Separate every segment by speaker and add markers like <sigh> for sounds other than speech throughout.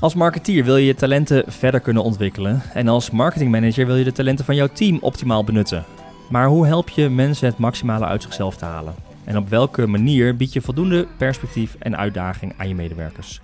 Speaker 1: Als marketeer wil je je talenten verder kunnen ontwikkelen. En als marketingmanager wil je de talenten van jouw team optimaal benutten. Maar hoe help je mensen het maximale uit zichzelf te halen? En op welke manier bied je voldoende perspectief en uitdaging aan je medewerkers?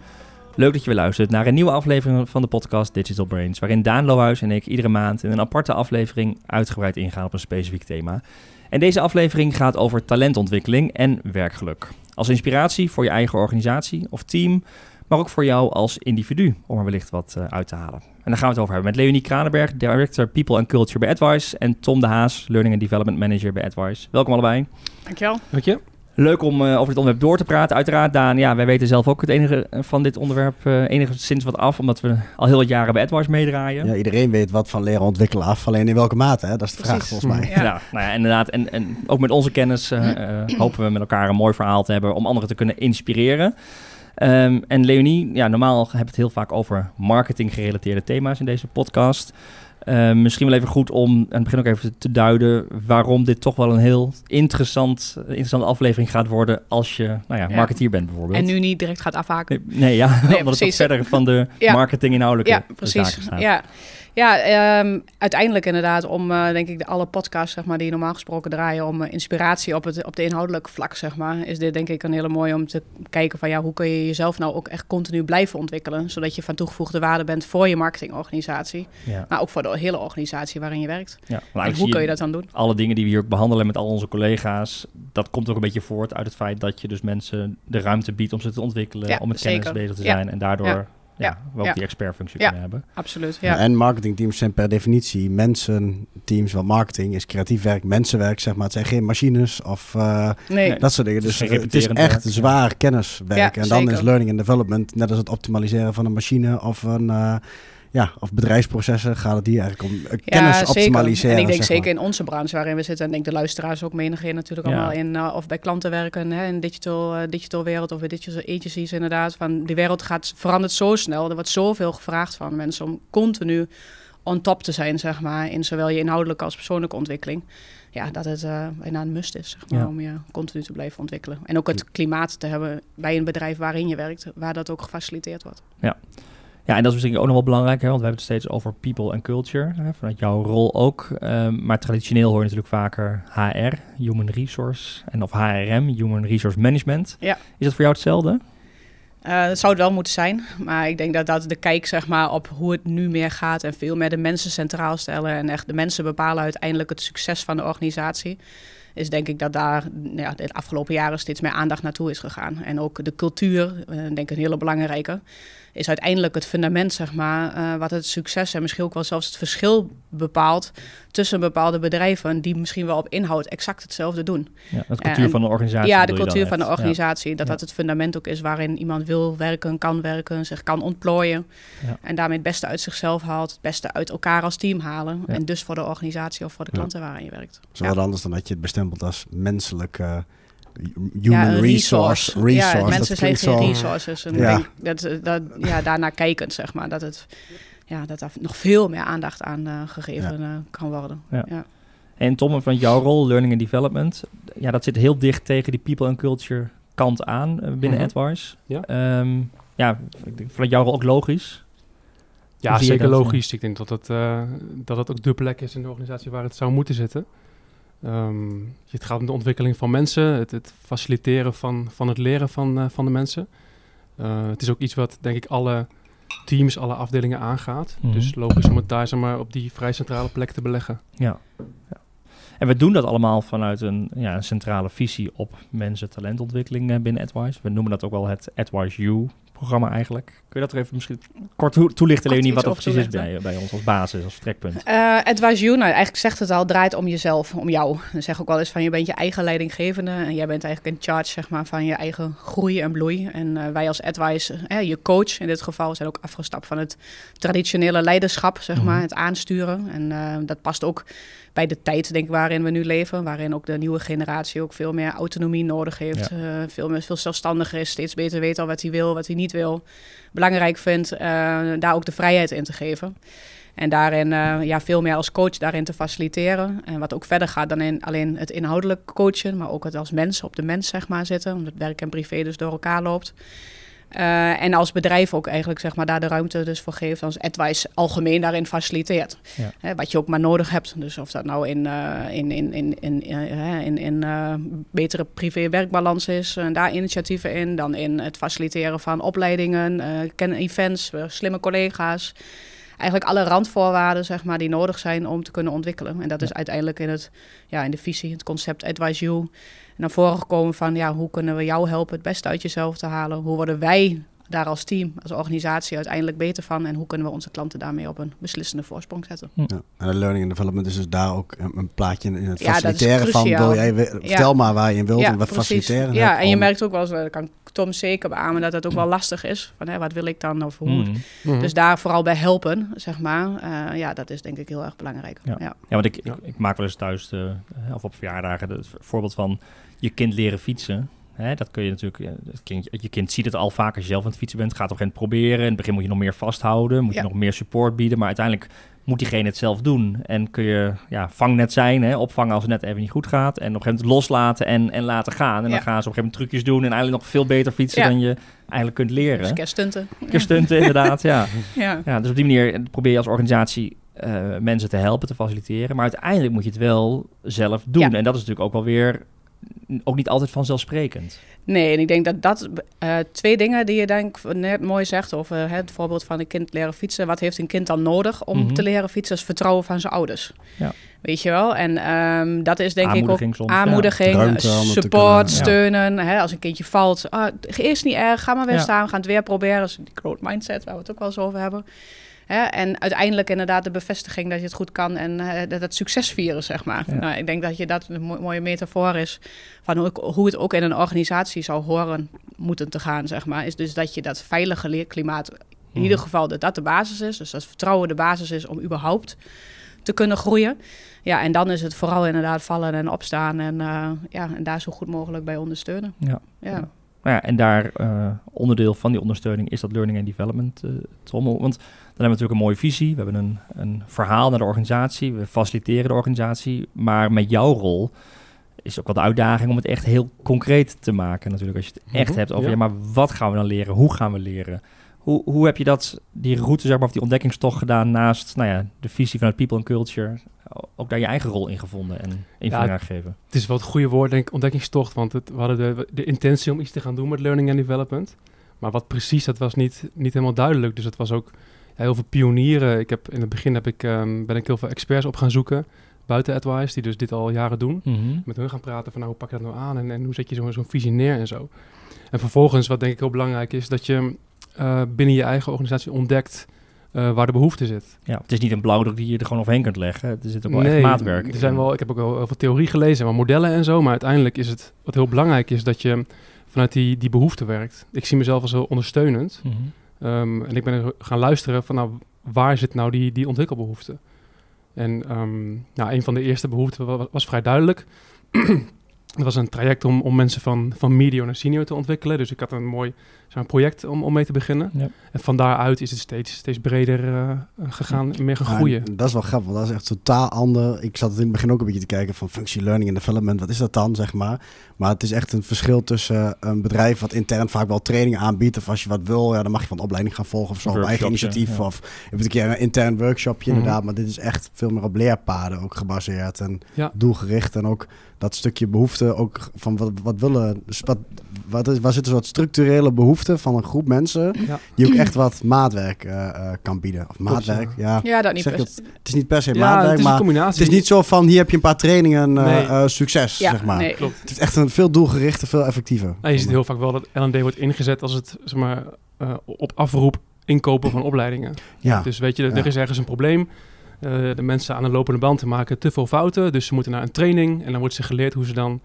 Speaker 1: Leuk dat je weer luistert naar een nieuwe aflevering van de podcast Digital Brains, waarin Daan Lohuis en ik iedere maand in een aparte aflevering uitgebreid ingaan op een specifiek thema. En deze aflevering gaat over talentontwikkeling en werkgeluk. Als inspiratie voor je eigen organisatie of team, maar ook voor jou als individu, om er wellicht wat uh, uit te halen. En daar gaan we het over hebben met Leonie Kranenberg, Director People and Culture bij AdWise, en Tom de Haas, Learning and Development Manager bij AdWise. Welkom allebei.
Speaker 2: Dankjewel.
Speaker 3: Dank je.
Speaker 1: Leuk om uh, over dit onderwerp door te praten. Uiteraard, Daan, ja, wij weten zelf ook het enige van dit onderwerp uh, enigszins wat af, omdat we al heel wat jaren bij AdWise meedraaien.
Speaker 4: Ja, iedereen weet wat van leren ontwikkelen af, alleen in welke mate, hè? dat is de
Speaker 2: Precies.
Speaker 4: vraag volgens mij.
Speaker 1: Ja, ja nou ja, inderdaad. En, en ook met onze kennis uh, hopen we met elkaar een mooi verhaal te hebben om anderen te kunnen inspireren. Um, en Leonie, ja, normaal hebben we het heel vaak over marketing gerelateerde thema's in deze podcast. Uh, misschien wel even goed om aan het begin ook even te duiden waarom dit toch wel een heel interessant, interessante aflevering gaat worden als je nou ja, marketeer bent bijvoorbeeld.
Speaker 2: En nu niet direct gaat afhaken.
Speaker 1: Nee, nee ja, <laughs> nee, omdat het verder van de ja. marketing inhoudelijke
Speaker 2: ja, precies. Ja, ja um, uiteindelijk inderdaad om, uh, denk ik, de alle podcasts zeg maar, die normaal gesproken draaien... om uh, inspiratie op, het, op de inhoudelijke vlak, zeg maar... is dit denk ik een hele mooie om te kijken van... ja, hoe kun je jezelf nou ook echt continu blijven ontwikkelen... zodat je van toegevoegde waarde bent voor je marketingorganisatie... Ja. maar ook voor de hele organisatie waarin je werkt. Ja, en hoe kun je dat dan doen?
Speaker 1: Alle dingen die we hier ook behandelen met al onze collega's... dat komt ook een beetje voort uit het feit dat je dus mensen de ruimte biedt... om ze te ontwikkelen, ja, om met kennis bezig te zijn... en daardoor ja, we ook ja. die expertfunctie
Speaker 2: ja,
Speaker 1: kunnen hebben.
Speaker 2: Absoluut. Ja.
Speaker 4: en marketingteams zijn per definitie mensen, teams, want marketing is creatief werk, mensenwerk, zeg maar. Het zijn geen machines of uh, nee. dat soort dingen. Dus het is, het is echt werk, zwaar kenniswerk. en dan zeker. is learning and development, net als het optimaliseren van een machine of een... Uh, ja, of bedrijfsprocessen gaat het hier eigenlijk om uh, kennis
Speaker 2: ja,
Speaker 4: optimaliseren.
Speaker 2: En ik denk
Speaker 4: zeg
Speaker 2: zeker in onze branche waarin we zitten, en denk de luisteraars ook menigeen natuurlijk ja. allemaal in, uh, of bij klanten werken, hè, in digital, uh, digital wereld of bij digital agencies inderdaad. Van die wereld gaat, verandert zo snel, er wordt zoveel gevraagd van mensen om continu on top te zijn, zeg maar, in zowel je inhoudelijke als persoonlijke ontwikkeling. Ja, dat het uh, bijna een must is, zeg maar, ja. om je continu te blijven ontwikkelen. En ook het klimaat te hebben bij een bedrijf waarin je werkt, waar dat ook gefaciliteerd wordt.
Speaker 1: Ja. Ja, en dat is misschien ook nog wel belangrijk, hè, want we hebben het steeds over people en culture, hè, vanuit jouw rol ook. Um, maar traditioneel hoor je natuurlijk vaker HR, Human Resource, en of HRM, Human Resource Management.
Speaker 2: Ja.
Speaker 1: Is dat voor jou hetzelfde?
Speaker 2: Uh, dat zou het wel moeten zijn, maar ik denk dat dat de kijk zeg maar, op hoe het nu meer gaat en veel meer de mensen centraal stellen en echt de mensen bepalen uiteindelijk het succes van de organisatie is denk ik dat daar ja, de afgelopen jaren steeds meer aandacht naartoe is gegaan. En ook de cultuur, uh, denk ik een hele belangrijke, is uiteindelijk het fundament, zeg maar, uh, wat het succes en misschien ook wel zelfs het verschil bepaalt tussen bepaalde bedrijven die misschien wel op inhoud exact hetzelfde doen.
Speaker 1: Ja, de cultuur en, van de organisatie.
Speaker 2: Ja, de cultuur van de organisatie. Ja. Dat dat het fundament ook is waarin iemand wil werken, kan werken, zich kan ontplooien. Ja. En daarmee het beste uit zichzelf haalt, het beste uit elkaar als team halen. En dus voor de organisatie of voor de klanten waarin je werkt.
Speaker 4: Dat is wat anders dan dat je het bestempelt als menselijk... Uh, human ja, resource. resource.
Speaker 2: resource. Ja, mensen zijn geen resources. En ja. Denk dat, dat, ja, daarnaar kijkend, zeg maar. Dat, het, ja, dat er nog veel meer aandacht aan uh, gegeven ja. uh, kan worden. Ja. ja.
Speaker 1: En Tom, van jouw rol, learning and development, ja, dat zit heel dicht tegen die people and culture kant aan uh, binnen mm -hmm. AdWise. Ja. Um, ja, ik denk vanuit jouw rol ook logisch.
Speaker 3: Ja, zeker logisch. Ik denk dat het, dat het ook de plek is in de organisatie waar het zou moeten zitten. Um, het gaat om de ontwikkeling van mensen, het, het faciliteren van, van het leren van, uh, van de mensen. Uh, het is ook iets wat, denk ik, alle teams, alle afdelingen aangaat. Mm -hmm. Dus logisch om het daar zeg maar, op die vrij centrale plek te beleggen.
Speaker 1: Ja. ja. En we doen dat allemaal vanuit een, ja, een centrale visie op mensen talentontwikkeling binnen AdWise. We noemen dat ook wel het AdWise U programma eigenlijk. Kun je dat er even misschien kort toelichten, Leonie, wat dat precies is bij, bij ons als basis, als vertrekpunt?
Speaker 2: Uh, Advise You, nou eigenlijk zegt het al, draait om jezelf, om jou. Dan zeg ook wel eens van, je bent je eigen leidinggevende en jij bent eigenlijk in charge zeg maar, van je eigen groei en bloei. En uh, wij als Advice, uh, je coach in dit geval, zijn ook afgestapt van het traditionele leiderschap, zeg maar, mm. het aansturen. En uh, dat past ook bij de tijd denk ik, waarin we nu leven, waarin ook de nieuwe generatie ook veel meer autonomie nodig heeft, ja. uh, veel, meer, veel zelfstandiger is, steeds beter weet al wat hij wil, wat hij niet wil, belangrijk vindt, uh, daar ook de vrijheid in te geven. En daarin uh, ja, veel meer als coach daarin te faciliteren. En wat ook verder gaat dan in alleen het inhoudelijk coachen, maar ook het als mens op de mens zeg maar zitten, omdat werk en privé dus door elkaar loopt. Uh, en als bedrijf ook eigenlijk zeg maar, daar de ruimte dus voor geeft. Als advice algemeen daarin faciliteert. Ja. wat je ook maar nodig hebt. Dus of dat nou in, uh, in, in, in, in, in, in betere privé-werkbalans is. En daar initiatieven in. Dan in het faciliteren van opleidingen, kennen events, slimme collega's eigenlijk alle randvoorwaarden zeg maar, die nodig zijn om te kunnen ontwikkelen. En dat is uiteindelijk in, het, ja, in de visie, het concept Advise You, naar voren gekomen van ja, hoe kunnen we jou helpen het beste uit jezelf te halen? Hoe worden wij daar als team, als organisatie uiteindelijk beter van? En hoe kunnen we onze klanten daarmee op een beslissende voorsprong zetten?
Speaker 4: Ja. En de learning and development is dus daar ook een, plaatje in het faciliteren van. Wil jij, vertel maar waar je in wilt en wat faciliteren.
Speaker 2: Ja, en je merkt ook wel eens, dat kan Tom zeker beamen, dat het ook wel lastig is. Van hè, wat wil ik dan of hoe? Mm. Dus daar vooral bij helpen, zeg maar. Uh, ja, dat is denk ik heel erg belangrijk.
Speaker 1: Ja, ja. want ik, ik, maak wel eens thuis, de, of op verjaardagen, het voorbeeld van je kind leren fietsen. Hè, dat kun je natuurlijk, het kind, je kind ziet het al vaker als je zelf aan het fietsen bent, gaat op een proberen. In het begin moet je nog meer vasthouden, moet je nog meer support bieden, maar uiteindelijk moet diegene het zelf doen. En kun je ja, vangnet zijn, hè, opvangen als het net even niet goed gaat. En op een gegeven moment loslaten en, en laten gaan. En dan gaan ze op een gegeven moment trucjes doen en eigenlijk nog veel beter fietsen dan je eigenlijk kunt leren. Dus
Speaker 2: kerststunten.
Speaker 1: Kerststunten, inderdaad, ja. <laughs> ja. Ja. Dus op die manier probeer je als organisatie uh, mensen te helpen, te faciliteren. Maar uiteindelijk moet je het wel zelf doen. En dat is natuurlijk ook wel weer ook niet altijd vanzelfsprekend.
Speaker 2: Nee, en ik denk dat dat uh, twee dingen die je denk net mooi zegt over uh, het voorbeeld van een kind leren fietsen. Wat heeft een kind dan nodig om mhm. te leren fietsen? is vertrouwen van zijn ouders. Ja. Weet je wel? En um, dat is denk ik ook soms, aanmoediging, support, steunen. Hè, als een kindje valt, ah, is niet erg, ga maar weer staan, we gaan het weer proberen. Dus die growth mindset waar we het ook wel eens over hebben. Hè? En uiteindelijk inderdaad de bevestiging dat je het goed kan en uh, dat het succes vieren, zeg maar. Nou, ik denk dat je dat een mooie metafoor is van hoe, hoe, het ook in een organisatie zou horen moeten te gaan, zeg maar. Is dus dat je dat veilige leerklimaat, in ieder geval dat dat de basis is. Dus dat vertrouwen de basis is om überhaupt te kunnen groeien. Ja, en dan is het vooral inderdaad vallen en opstaan en, uh, ja, en daar zo goed mogelijk bij ondersteunen.
Speaker 1: Ja. ja. Nou ja, en daar uh, onderdeel van die ondersteuning is dat learning and development uh, trommel. Want hebben we natuurlijk een mooie visie. We hebben een, een verhaal naar de organisatie. We faciliteren de organisatie. Maar met jouw rol is ook wel de uitdaging om het echt heel concreet te maken. Natuurlijk, als je het echt mhm, hebt over, ja. maar wat gaan we dan leren? Hoe gaan we leren? Hoe, hoe heb je dat, die route, zeg maar, of die ontdekkingstocht gedaan naast nou ja, de visie vanuit People and Culture? Ook daar je eigen rol in gevonden en invulling ja, gegeven?
Speaker 3: Het is wel het goede woord, denk ik, ontdekkingstocht. Want het, we hadden de, de intentie om iets te gaan doen met learning and development. Maar wat precies, dat was niet, niet helemaal duidelijk. Dus het was ook heel veel pionieren. Ik heb, in het begin heb ik, um, ben ik heel veel experts op gaan zoeken buiten AdWise, die dus dit al jaren doen. Mhm. Met hun gaan praten van nou, hoe pak je dat nou aan en, en hoe zet je zo'n zo visie neer en zo. En vervolgens, wat denk ik heel belangrijk is, dat je uh, binnen je eigen organisatie ontdekt uh, waar de behoefte zit.
Speaker 1: Ja, het is niet een blauwdruk die je er gewoon overheen kunt leggen. Er zit ook wel nee, echt maatwerk.
Speaker 3: Er zijn wel, ik heb ook wel heel veel theorie gelezen, maar modellen en zo. Maar uiteindelijk is het wat heel belangrijk is dat je vanuit die, die behoefte werkt. Ik zie mezelf als heel ondersteunend. Mm um, en ik ben gaan luisteren van nou, waar zit nou die, die ontwikkelbehoefte? En um, nou, een van de eerste behoeften was, vrij duidelijk. Het <clears throat> was een traject om, om mensen van, van medium naar senior te ontwikkelen. Dus ik had een mooi zo'n project om, om mee te beginnen. Ja. En van daaruit is het steeds, steeds breder uh, gegaan en meer gaan groeien.
Speaker 4: dat is wel grappig, want dat is echt totaal ander. Ik zat in het begin ook een beetje te kijken van functie learning and development. Wat is dat dan, zeg maar? Maar het is echt een verschil tussen een bedrijf wat intern vaak wel trainingen aanbiedt. Of als je wat wil, ja, dan mag je van opleiding gaan volgen of zo. Op eigen initiatief. Of je hebt een keer een intern workshopje mhm. inderdaad. Maar dit is echt veel meer op leerpaden ook gebaseerd. En doelgericht. En ook dat stukje behoefte ook van wat, wat willen. Dus wat, wat is, waar zitten wat structurele van een groep mensen die ook echt wat maatwerk uh, uh, kan bieden. Of maatwerk, ja.
Speaker 2: Ja, dat niet
Speaker 4: per Het is niet per se maatwerk, maar het is niet zo van hier heb je een paar trainingen, uh, succes, zeg maar. Nee. Klopt. Het is echt een veel doelgerichter, veel effectiever.
Speaker 3: Ja, je ziet heel vaak wel dat L&D wordt ingezet als het, zeg maar, op afroep inkopen van opleidingen. Ja. Dus weet je, er is ergens een probleem. Uh, de mensen aan een lopende band te maken te veel fouten. Dus ze moeten naar een training en dan wordt ze geleerd hoe ze dan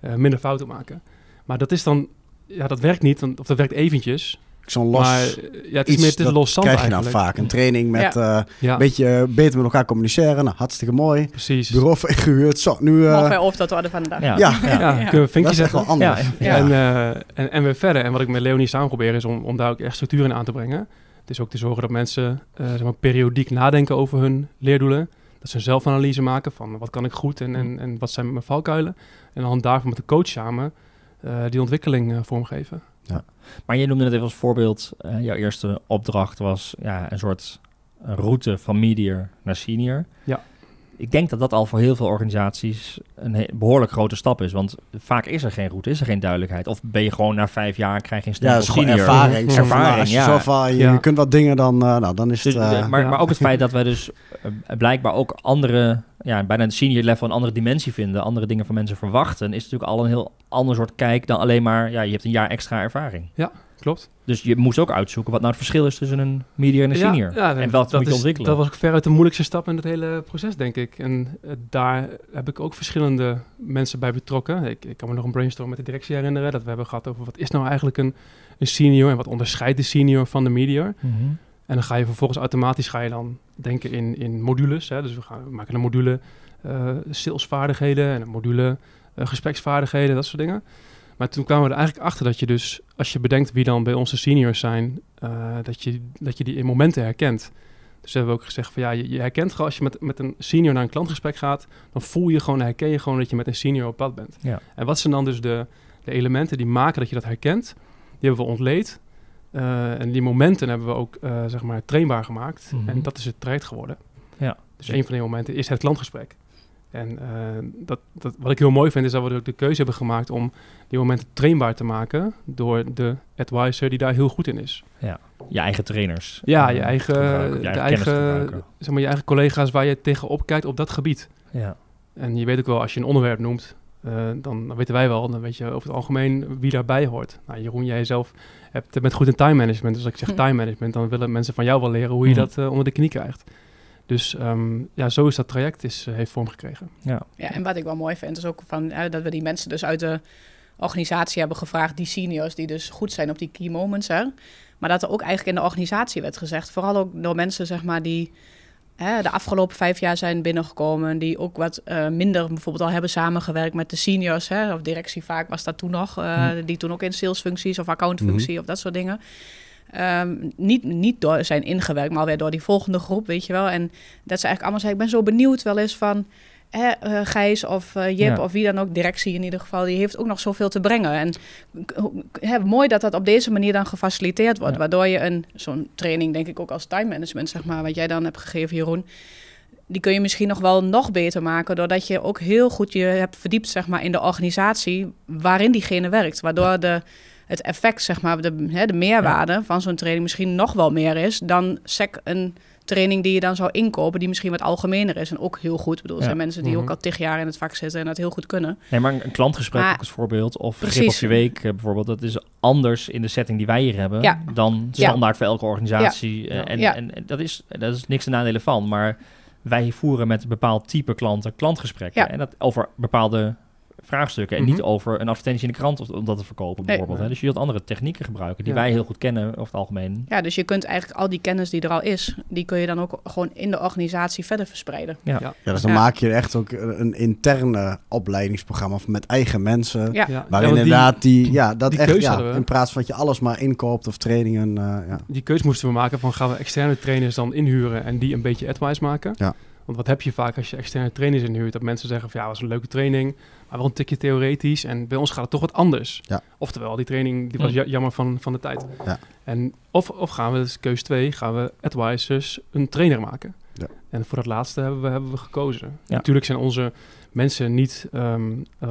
Speaker 3: uh, minder fouten maken. Maar dat is dan, ja, dat werkt niet, of dat werkt eventjes.
Speaker 4: Zo'n los. Maar,
Speaker 3: ja, het is meer te los
Speaker 4: krijg je nou vaak. Een training met ja. Uh, een beetje beter met elkaar communiceren. Nou, hartstikke mooi.
Speaker 3: Precies.
Speaker 4: Bureau ingehuurd. Zo, nu... Uh,
Speaker 2: Mogen wij of dat worden van de dag.
Speaker 3: Ja, ja. ja. kunnen we vinkjes zetten.
Speaker 4: wel anders.
Speaker 3: En, uh, en, en weer verder. En wat ik met Leonie samen probeer is om, om daar ook echt structuur in aan te brengen. Dus ook te zorgen dat mensen zeg maar, periodiek nadenken over hun leerdoelen. Dat ze een zelfanalyse maken van wat kan ik goed en, en, en wat zijn mijn valkuilen. En aan de hand daarvan met de coach samen uh, die ontwikkeling uh, vormgeven.
Speaker 1: Ja. Maar je noemde het even als voorbeeld, uh, jouw eerste opdracht was ja, een soort route van medior naar senior.
Speaker 3: Ja
Speaker 1: ik denk dat dat al voor heel veel organisaties een behoorlijk grote stap is. Want vaak is er geen route, is er geen duidelijkheid. Of ben je gewoon na vijf jaar krijg je een
Speaker 4: stempel ja, senior. ervaring. Mhm. ervaring, als je ja. Je, kunt wat dingen, dan, uh, nou, dan is
Speaker 1: dus,
Speaker 4: het... Uh,
Speaker 1: maar, maar ook het feit dat wij dus uh, blijkbaar ook andere... Ja, bijna een senior level een andere dimensie vinden. Andere dingen van mensen verwachten. Is natuurlijk al een heel ander soort kijk dan alleen maar... Ja, je hebt een jaar extra ervaring.
Speaker 3: Ja, klopt.
Speaker 1: Dus je moest ook uitzoeken wat nou het verschil is tussen een media en een senior. Ja, en welke moet je ontwikkelen.
Speaker 3: Dat was ook veruit de moeilijkste stap in het hele proces, denk ik. En uh, daar heb ik ook verschillende mensen bij betrokken. Ik, ik, kan me nog een brainstorm met de directie herinneren. Dat we hebben gehad over wat is nou eigenlijk een, een senior en wat onderscheidt de senior van de medior. Mm En dan ga je vervolgens automatisch ga je dan denken in, in modules. Hè. Dus we, gaan, we maken een module uh, salesvaardigheden en een module uh, gespreksvaardigheden, dat soort dingen. Maar toen kwamen we er eigenlijk achter dat je dus, als je bedenkt wie dan bij onze seniors zijn, uh, dat, je, dat je die in momenten herkent. Dus hebben we ook gezegd van ja, je, je, herkent gewoon als je met, met een senior naar een klantgesprek gaat, dan voel je gewoon, herken je gewoon dat je met een senior op pad bent.
Speaker 1: Ja.
Speaker 3: En wat zijn dan dus de, de elementen die maken dat je dat herkent? Die hebben we ontleed. Uh, en die momenten hebben we ook, uh, zeg maar, trainbaar gemaakt. Mm -hmm. En dat is het traject geworden.
Speaker 1: Ja.
Speaker 3: Dus een van die momenten is het klantgesprek. En uh, dat, dat, wat ik heel mooi vind, is dat we ook de keuze hebben gemaakt om die momenten trainbaar te maken door de advisor die daar heel goed in is.
Speaker 1: Ja, je eigen trainers.
Speaker 3: Ja, je eigen, je eigen, eigen zeg maar, je eigen collega's waar je tegenop kijkt op dat gebied.
Speaker 1: Ja.
Speaker 3: En je weet ook wel, als je een onderwerp noemt, uh, dan, dan, weten wij wel, dan weet je over het algemeen wie daarbij hoort. Nou, Jeroen, jij zelf hebt met goed in time management. Dus als ik zeg hm. time management, dan willen mensen van jou wel leren hoe je hm. dat uh, onder de knie krijgt. Dus um, ja, zo is dat traject is, uh, heeft vorm gekregen.
Speaker 1: Ja.
Speaker 2: ja, en wat ik wel mooi vind is ook van, uh, dat we die mensen dus uit de organisatie hebben gevraagd, die seniors die dus goed zijn op die key moments. Hè, maar dat er ook eigenlijk in de organisatie werd gezegd, vooral ook door mensen zeg maar die hè, de afgelopen vijf jaar zijn binnengekomen, die ook wat uh, minder bijvoorbeeld al hebben samengewerkt met de seniors, hè, of directie vaak was dat toen nog, mm. die toen ook in salesfuncties of accountfunctie mm -hmm. of dat soort dingen. Um, niet, niet door zijn ingewerkt, maar weer door die volgende groep, weet je wel. En dat ze eigenlijk allemaal zeggen, ik ben zo benieuwd wel eens van... Hè, uh, Gijs of uh, Jip ja. of wie dan ook, directie in ieder geval, die heeft ook nog zoveel te brengen. En hè, mooi dat dat op deze manier dan gefaciliteerd wordt, ja. waardoor je een zo'n training, denk ik ook als time management, zeg maar, wat jij dan hebt gegeven, Jeroen, die kun je misschien nog wel nog beter maken, doordat je ook heel goed je hebt verdiept, zeg maar, in de organisatie waarin diegene werkt, waardoor de het effect, zeg maar, de, hè, de meerwaarde ja. van zo'n training misschien nog wel meer is dan sec een training die je dan zou inkopen, die misschien wat algemener is en ook heel goed. Ik bedoel, er zijn mensen die mm -hmm. ook al tig jaar in het vak zitten en dat heel goed kunnen.
Speaker 1: Nee, maar een klantgesprek maar, ook als voorbeeld, of grip op je week uh, bijvoorbeeld, dat is anders in de setting die wij hier hebben
Speaker 2: ja.
Speaker 1: dan standaard voor elke organisatie. Uh, en, en, en dat, is, dat is niks te nadelen van, maar wij voeren met een bepaald type klanten klantgesprekken. En dat over bepaalde vraagstukken. En mm -hmm. niet over een advertentie in de krant of, om dat te verkopen bijvoorbeeld. Nee. Hè? Dus je wilt andere technieken gebruiken die ja. wij heel goed kennen over het algemeen.
Speaker 2: Ja, dus je kunt eigenlijk al die kennis die er al is, die kun je dan ook gewoon in de organisatie verder verspreiden.
Speaker 4: Ja, ja. ja dus dan maak je echt ook een interne opleidingsprogramma met eigen mensen. Ja. Waarin inderdaad die, die, ja, dat die echt, ja, in plaats van dat je alles maar inkoopt of trainingen. Uh, ja.
Speaker 3: Die keuze moesten we maken van gaan we externe trainers dan inhuren en die een beetje advice maken.
Speaker 4: Ja.
Speaker 3: Want wat heb je vaak als je externe trainers inhuurt? Dat mensen zeggen van ja, was een leuke training, maar wel een tikje theoretisch. En bij ons gaat het toch wat anders.
Speaker 4: Ja.
Speaker 3: Oftewel, die training die was jammer van, van de tijd.
Speaker 4: Ja.
Speaker 3: En of, of gaan we, dus keus 2, gaan we advisors een trainer maken.
Speaker 4: Ja.
Speaker 3: En voor dat laatste hebben we, hebben we gekozen. Natuurlijk zijn onze mensen niet um, uh,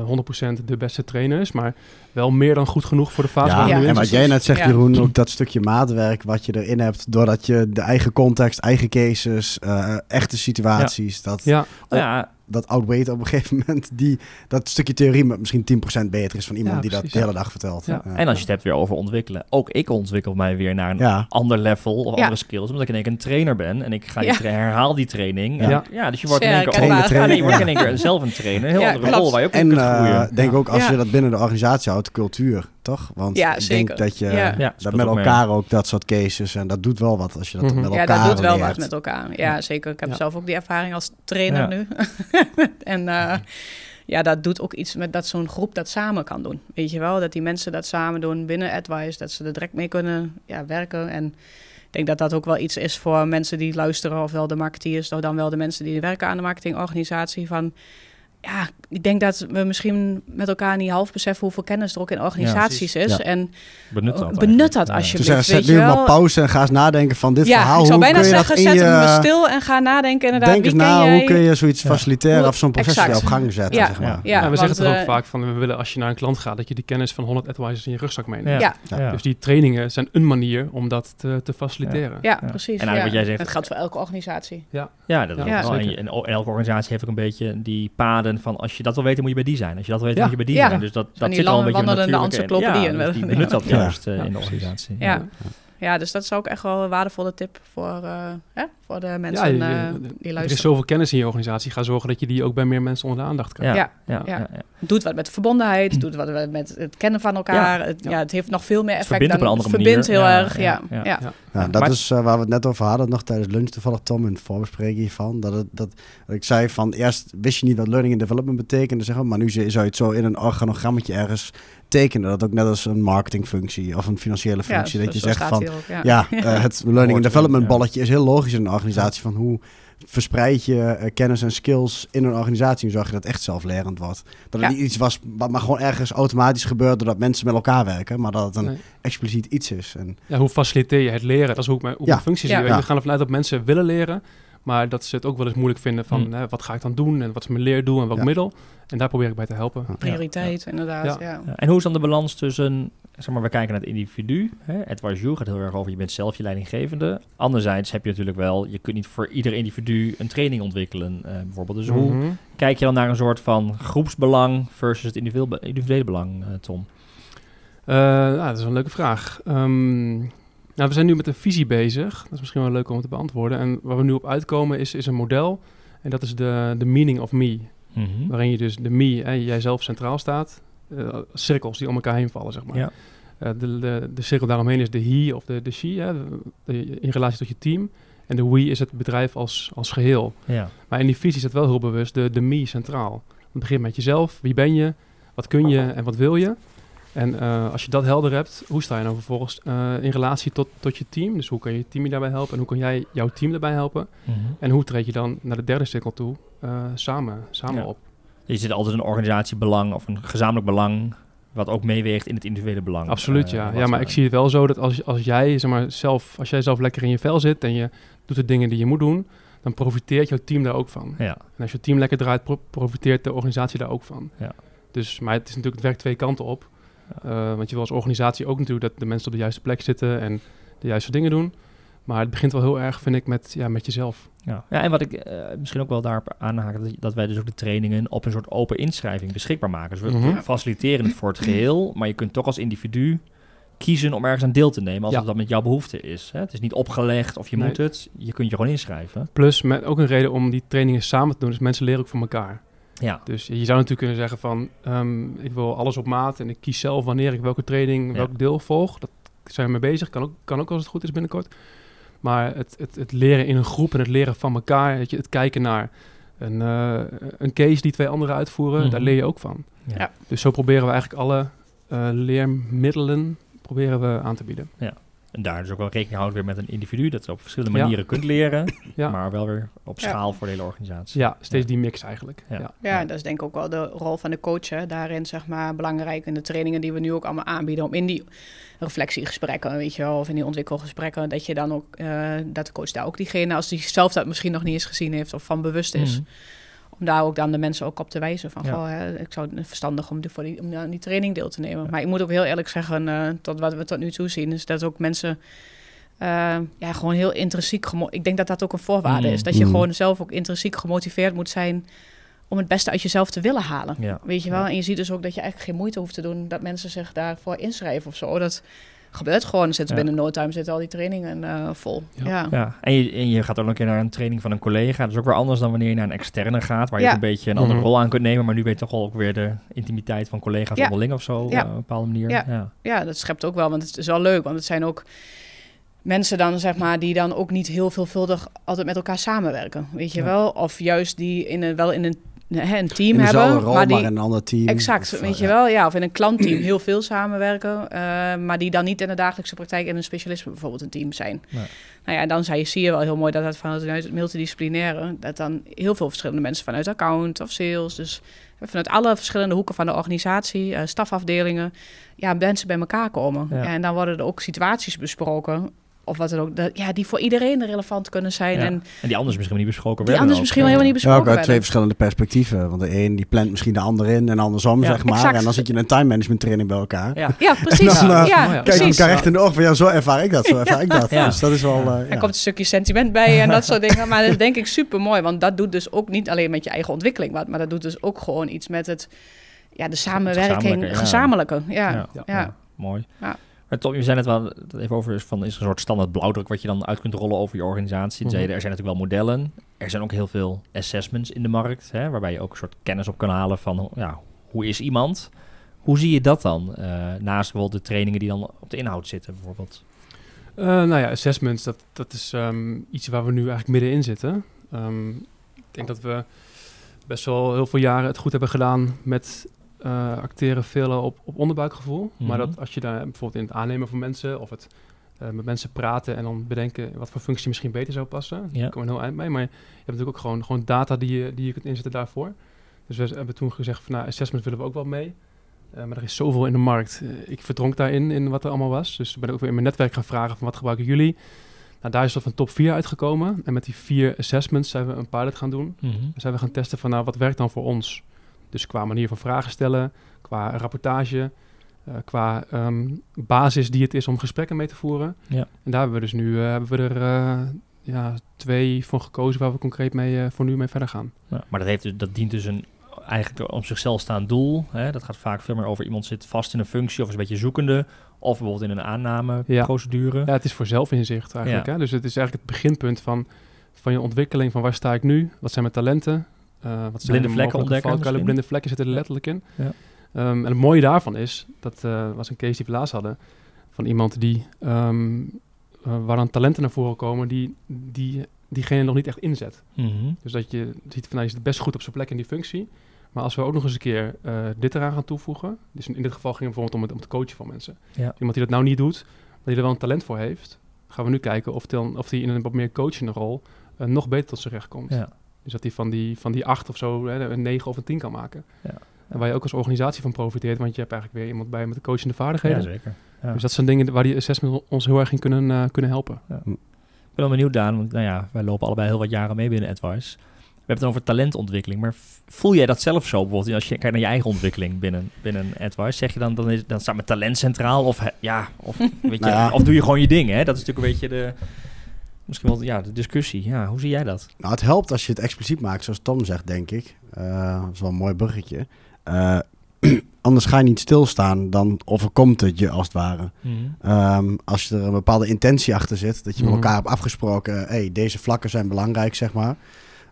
Speaker 3: 100% de beste trainers, maar wel meer dan goed genoeg voor de fase.
Speaker 4: Ja, ja. en wat jij net zegt, ja. Jeroen, ook dat stukje maatwerk wat je erin hebt, doordat je de eigen context, eigen cases, uh, echte situaties, dat
Speaker 3: ja.
Speaker 1: ja
Speaker 4: dat outweight op een gegeven <laughs> moment die, dat stukje theorie misschien 10% beter is van iemand ja, die precies, dat de hele dag vertelt.
Speaker 1: Ja. en als je het hebt weer over ontwikkelen, ook ik ontwikkel mij weer naar een ander level of andere skills, omdat ik in één keer een trainer ben en ik ga die herhaal die training. Ja. ja, dus je wordt in één keer nee, je wordt in één keer zelf een trainer, een heel andere klopt. rol waar je ook
Speaker 4: en,
Speaker 1: kunt groeien.
Speaker 4: Uh, denk ook als je dat binnen de organisatie houdt, cultuur toch? Want
Speaker 2: ja,
Speaker 4: ik denk dat je ja. dat met elkaar ook, ook dat soort cases en dat doet wel wat als je dat mm -hmm. met elkaar
Speaker 2: Ja, dat doet wel
Speaker 4: leert.
Speaker 2: wat met elkaar. Ja, zeker. Ik heb zelf ook die ervaring als trainer nu. <laughs> en uh, ja, dat doet ook iets met dat zo'n groep dat samen kan doen. Weet je wel, dat die mensen dat samen doen binnen Advice, dat ze er direct mee kunnen ja, werken en ik denk dat dat ook wel iets is voor mensen die luisteren, ofwel de marketeers, of dan wel de mensen die werken aan de marketingorganisatie. Van ja, ik denk dat we misschien met elkaar niet half beseffen hoeveel kennis er ook in organisaties is. En
Speaker 1: benut dat,
Speaker 2: benut dat alsjeblieft.
Speaker 4: Dus zet nu maar pauze en ga eens nadenken van dit verhaal.
Speaker 2: Ik zou
Speaker 4: hoe
Speaker 2: bijna zeggen,
Speaker 4: zet
Speaker 2: je... me stil en ga nadenken inderdaad.
Speaker 4: Denk eens na, hoe kun je zoiets faciliteren of zo'n proces op gang zetten.
Speaker 3: Ja.
Speaker 4: Zeg maar.
Speaker 3: ja, we zeggen het ook eh, vaak van, we willen als je naar een klant gaat, dat je die kennis van 100 advisors in je rugzak meeneemt. Ja. Dus die trainingen zijn een manier om dat te, te faciliteren.
Speaker 2: Ja, precies. En wat jij zegt, dat geldt voor elke organisatie.
Speaker 1: Ja, ja dat is wel. En elke organisatie heeft ook een beetje die paden van als je dat wil weten, moet je bij die zijn. Als je dat wil weten, moet je bij die zijn. Dus dat, dat zit al een beetje
Speaker 2: wandelende encyclopedie.
Speaker 1: Ja, dus die benut dat juist uh, in de organisatie.
Speaker 2: Ja. Ja, dus dat is ook echt wel een waardevolle tip voor, uh, hè, voor de mensen ja, je, uh, die luisteren.
Speaker 3: Er is zoveel kennis in je organisatie. Ga zorgen dat je die ook bij meer mensen onder de aandacht krijgt.
Speaker 2: Ja, ja, ja, ja. Doet wat met de verbondenheid, doet wat met het kennen van elkaar. Het, ja. het heeft nog veel meer effect
Speaker 1: dan... Het
Speaker 2: verbindt heel erg, ja. ja,
Speaker 4: ja. dat is uh, waar we het net over hadden, nog tijdens lunch toevallig Tom in het voorbespreking hiervan. Dat, het, dat, dat ik zei van, eerst wist je niet wat learning and development betekende, zeg maar nu zou je het zo in een organogrammetje ergens tekenen. Dat ook net als een marketingfunctie of een financiële functie. dat je zegt van, ja, uh, het <laughs> learning and development balletje is heel logisch in een organisatie van hoe verspreid je uh, kennis en skills in een organisatie en zorg je dat echt zelflerend wordt. Dat het niet iets was wat maar gewoon ergens automatisch gebeurt doordat mensen met elkaar werken, maar dat het een expliciet iets is. En...
Speaker 3: Ja, hoe faciliteer je het leren? Dat is hoe ik mijn, hoe mijn functie zie. We gaan ervan uit dat mensen willen leren, maar dat ze het ook wel eens moeilijk vinden van hmm. hè, wat ga ik dan doen en wat is mijn leerdoel en welk middel. En daar probeer ik bij te helpen.
Speaker 2: Prioriteit, inderdaad. Ja.
Speaker 1: En hoe is dan de balans tussen, zeg maar, we kijken naar het individu. Hè? Advice You gaat heel erg over, je bent zelf je leidinggevende. Anderzijds heb je natuurlijk wel, je kunt niet voor ieder individu een training ontwikkelen, uh, bijvoorbeeld. Dus hoe mhm. kijk je dan naar een soort van groepsbelang versus het individuele belang, uh, Tom?
Speaker 3: Uh, nou, dat is een leuke vraag. Um, nou, we zijn nu met een visie bezig. Dat is misschien wel leuk om te beantwoorden. En waar we nu op uitkomen is, is een model. En dat is de, de meaning of me. Mhm. Waarin je dus de me, en jijzelf centraal staat. Uh, cirkels die om elkaar heen vallen, zeg maar. Ja. Uh, de, de, de cirkel daaromheen is de he of de, de she, hè, in relatie tot je team. En de we is het bedrijf als, als geheel. Ja. Maar in die visie is het wel heel bewust de, de me centraal. Het begint met jezelf. Wie ben je? Wat kun je en wat wil je? En uh, als je dat helder hebt, hoe sta je nou vervolgens uh, in relatie tot, tot je team? Dus hoe kan je team je daarbij helpen en hoe kan jij jouw team daarbij helpen? Mm -hmm. En hoe treed je dan naar de derde cirkel toe uh, samen, samen ja. op?
Speaker 1: Je zit altijd een organisatiebelang of een gezamenlijk belang wat ook meeweegt in het individuele belang.
Speaker 3: Absoluut, ja. Ja, maar ik zie het wel zo dat als, als jij zeg maar, zelf, als jij zelf lekker in je vel zit en je doet de dingen die je moet doen, dan profiteert jouw team daar ook van. Ja. En als je team lekker draait, pro profiteert de organisatie daar ook van. Ja. Dus, maar het is natuurlijk, het werkt twee kanten op. Uh, want je wil als organisatie ook natuurlijk dat de mensen op de juiste plek zitten en de juiste dingen doen. Maar het begint wel heel erg, vind ik, met, ja, met jezelf.
Speaker 1: Ja. ja, en wat ik uh, misschien ook wel daarop aanhaak, dat, dat wij dus ook de trainingen op een soort open inschrijving beschikbaar maken. Dus we mm -hmm. faciliteren het voor het geheel, maar je kunt toch als individu kiezen om ergens aan deel te nemen als ja. dat met jouw behoefte is. Hè? Het is niet opgelegd of je nee. moet het, je kunt je gewoon inschrijven.
Speaker 3: Plus, met ook een reden om die trainingen samen te doen, is mensen leren ook van elkaar. Ja. Dus je zou natuurlijk kunnen zeggen van, um, ik wil alles op maat en ik kies zelf wanneer ik welke training, welk deel volg. Dat zijn we mee bezig, kan ook, kan ook als het goed is binnenkort. Maar het, het, het leren in een groep en het leren van elkaar, het, het kijken naar een, uh, een case die twee anderen uitvoeren, mm -hmm. daar leer je ook van. Ja. Dus zo proberen we eigenlijk alle uh, leermiddelen proberen we aan te bieden.
Speaker 1: Ja. En daar dus ook wel rekening houden weer met een individu, dat je op verschillende manieren kunt leren, <laughs> ja. maar wel weer op schaal voor de hele organisatie.
Speaker 3: Ja, steeds die mix eigenlijk.
Speaker 2: Ja. Ja. dat is denk ik ook wel de rol van de coach hè. daarin, zeg maar, belangrijk in de trainingen die we nu ook allemaal aanbieden, om in die reflectiegesprekken, weet je wel, of in die ontwikkelgesprekken, dat je dan ook, uh, dat de coach daar ook diegene, als die zelf dat misschien nog niet eens gezien heeft of van bewust is, mm om daar ook dan de mensen ook op te wijzen. Van, ja. goh, hè, ik zou het verstandig om, voor die, om aan die training deel te nemen. Maar ik moet ook heel eerlijk zeggen, uh, tot wat we tot nu toe zien, is dat ook mensen uh, ja, gewoon heel intrinsiek... Ik denk dat dat ook een voorwaarde mm. is. Dat je mm. gewoon zelf ook intrinsiek gemotiveerd moet zijn om het beste uit jezelf te willen halen. Ja. Weet je wel? En je ziet dus ook dat je eigenlijk geen moeite hoeft te doen... dat mensen zich daarvoor inschrijven of zo. Dat gebeurt gewoon. Zitten ja. binnen no time zitten al die trainingen uh, vol. Ja. ja.
Speaker 1: Ja. En, je, en je gaat ook nog een keer naar een training van een collega. Dat is ook weer anders dan wanneer je naar een externe gaat, waar je een beetje een andere mm -hmm. rol aan kunt nemen. Maar nu ben je toch wel ook weer de intimiteit van collega's onderling of zo, ja. op een bepaalde manier.
Speaker 2: Ja. Ja. dat schept ook wel, want het is wel leuk, want het zijn ook mensen dan, zeg maar, die dan ook niet heel veelvuldig altijd met elkaar samenwerken. Weet je wel? Of juist die in een, wel in een een team hebben.
Speaker 4: maar, die, maar in een ander team.
Speaker 2: Exact, weet je wel. Ja, of in een klantteam <clears throat> heel veel samenwerken. Uh, maar die dan niet in de dagelijkse praktijk in een specialisme bijvoorbeeld een team zijn. Nou ja, dan je, zie je wel heel mooi dat het vanuit het multidisciplinaire... dat dan heel veel verschillende mensen vanuit account of sales... dus vanuit alle verschillende hoeken van de organisatie, uh, stafafdelingen, ja, mensen bij elkaar komen. En dan worden er ook situaties besproken of wat dan ook, dat, ja, die voor iedereen relevant kunnen zijn. En,
Speaker 1: en die anders misschien niet besproken
Speaker 2: werden. Die anders misschien wel helemaal niet besproken
Speaker 4: ja, ook uit twee verschillende perspectieven. Want de een die plant misschien de ander in en andersom, zeg maar. En dan zit je in een time management training bij elkaar.
Speaker 2: Ja, ja precies. <laughs> Dan, uh, ja,
Speaker 4: kijk je elkaar echt in de ogen van, ja, zo ervaar ik dat, zo <laughs> ervaar ik dat. Dus dat is wel... Uh,
Speaker 2: er komt een stukje sentiment bij en dat soort dingen. Maar dat is denk ik super mooi, want dat doet dus ook niet alleen met je eigen ontwikkeling wat, maar dat doet dus ook gewoon iets met het, ja, de samenwerking, gezamenlijke. Ja, ja.
Speaker 1: mooi. Ja. Maar Tom, je zei net wel even over, van, is een soort standaard blauwdruk wat je dan uit kunt rollen over je organisatie. Mm Er zijn natuurlijk wel modellen. Er zijn ook heel veel assessments in de markt, hè, waarbij je ook een soort kennis op kan halen van, ja, hoe is iemand? Hoe zie je dat dan, uh, naast bijvoorbeeld de trainingen die dan op de inhoud zitten bijvoorbeeld?
Speaker 3: Uh, nou ja, assessments, dat, dat is um, iets waar we nu eigenlijk middenin zitten. Um, ik denk dat we best wel heel veel jaren het goed hebben gedaan met uh, acteren veel op, op onderbuikgevoel. Maar mhm. dat als je daar bijvoorbeeld in het aannemen van mensen of het uh, met mensen praten en dan bedenken wat voor functie misschien beter zou passen. Ja. Daar kom een heel eind mee. Maar je hebt natuurlijk ook gewoon, gewoon data die je, die je kunt inzetten daarvoor. Dus we hebben toen gezegd van nou, assessment willen we ook wel mee. Uh, maar er is zoveel in de markt. ik verdronk daarin, in wat er allemaal was. Dus ik ben ook weer in mijn netwerk gaan vragen van wat gebruiken jullie? Nou, daar is dat van top 4 uitgekomen. En met die vier assessments zijn we een pilot gaan doen. Mm -hmm. zijn we gaan testen van nou, wat werkt dan voor ons? Dus qua manier van vragen stellen, qua rapportage, uh, qua um, basis die het is om gesprekken mee te voeren. Ja. En daar hebben we dus nu uh, hebben we er uh, ja, twee van gekozen waar we concreet mee, voor nu mee verder gaan.
Speaker 1: Ja, maar dat, heeft, dus, dat dient dus een eigenlijk om zichzelf staand doel. Hè? Dat gaat vaak veel meer over iemand zit vast in een functie of is een beetje zoekende. Of bijvoorbeeld in een aannameprocedure.
Speaker 3: Ja. ja, het is voor zelfinzicht eigenlijk. Hè? Dus het is eigenlijk het beginpunt van, van je ontwikkeling. Van waar sta ik nu? Wat zijn mijn talenten?
Speaker 1: Uh, wat blinde vlekken ontdekken.
Speaker 3: Blinde vlekken zitten er letterlijk in. Ja. Um, en het mooie daarvan is, dat uh, was een case die we laatst hadden, van iemand die, um, uh, waar dan talenten naar voren komen, die, die diegene nog niet echt inzet. Mm -hmm. Dus dat je ziet van, je zit best goed op zijn plek in die functie. Maar als we ook nog eens een keer dit eraan gaan toevoegen, dus in, dit geval ging het bijvoorbeeld om het, om het coachen van mensen. Ja. Iemand die dat nou niet doet, maar die er wel een talent voor heeft, gaan we nu kijken of, die in een wat meer coachende rol nog beter tot zijn recht komt. Ja. Dus dat hij van die, van die acht of zo hè, een negen of een tien kan maken. Ja. En waar je ook als organisatie van profiteert, want je hebt eigenlijk weer iemand bij met de coachende vaardigheden.
Speaker 1: Ja, zeker. Ja.
Speaker 3: Dus dat zijn dingen waar die assessment ons heel erg in kunnen, uh, kunnen helpen. Ja.
Speaker 1: Ik ben wel benieuwd, Daan, want nou ja, wij lopen allebei heel wat jaren mee binnen AdWise. We hebben het over talentontwikkeling, maar voel jij dat zelf zo bijvoorbeeld als je kijkt naar je eigen ontwikkeling binnen, binnen AdWise? Zeg je dan, dan, is, dan staat met talent centraal of, ja, of, <laughs> weet je, nou of doe je gewoon je ding, hè? Dat is natuurlijk een beetje de misschien wel ja, de discussie. Ja, hoe zie jij dat?
Speaker 4: Nou, het helpt als je het expliciet maakt, zoals Tom zegt, denk ik. Uh, dat is wel een mooi bruggetje. Uh, <clears throat> anders ga je niet stilstaan, dan overkomt het je als het ware. Mhm. um, als er een bepaalde intentie achter zit, dat je met mhm. elkaar hebt afgesproken, hey, deze vlakken zijn belangrijk, zeg maar.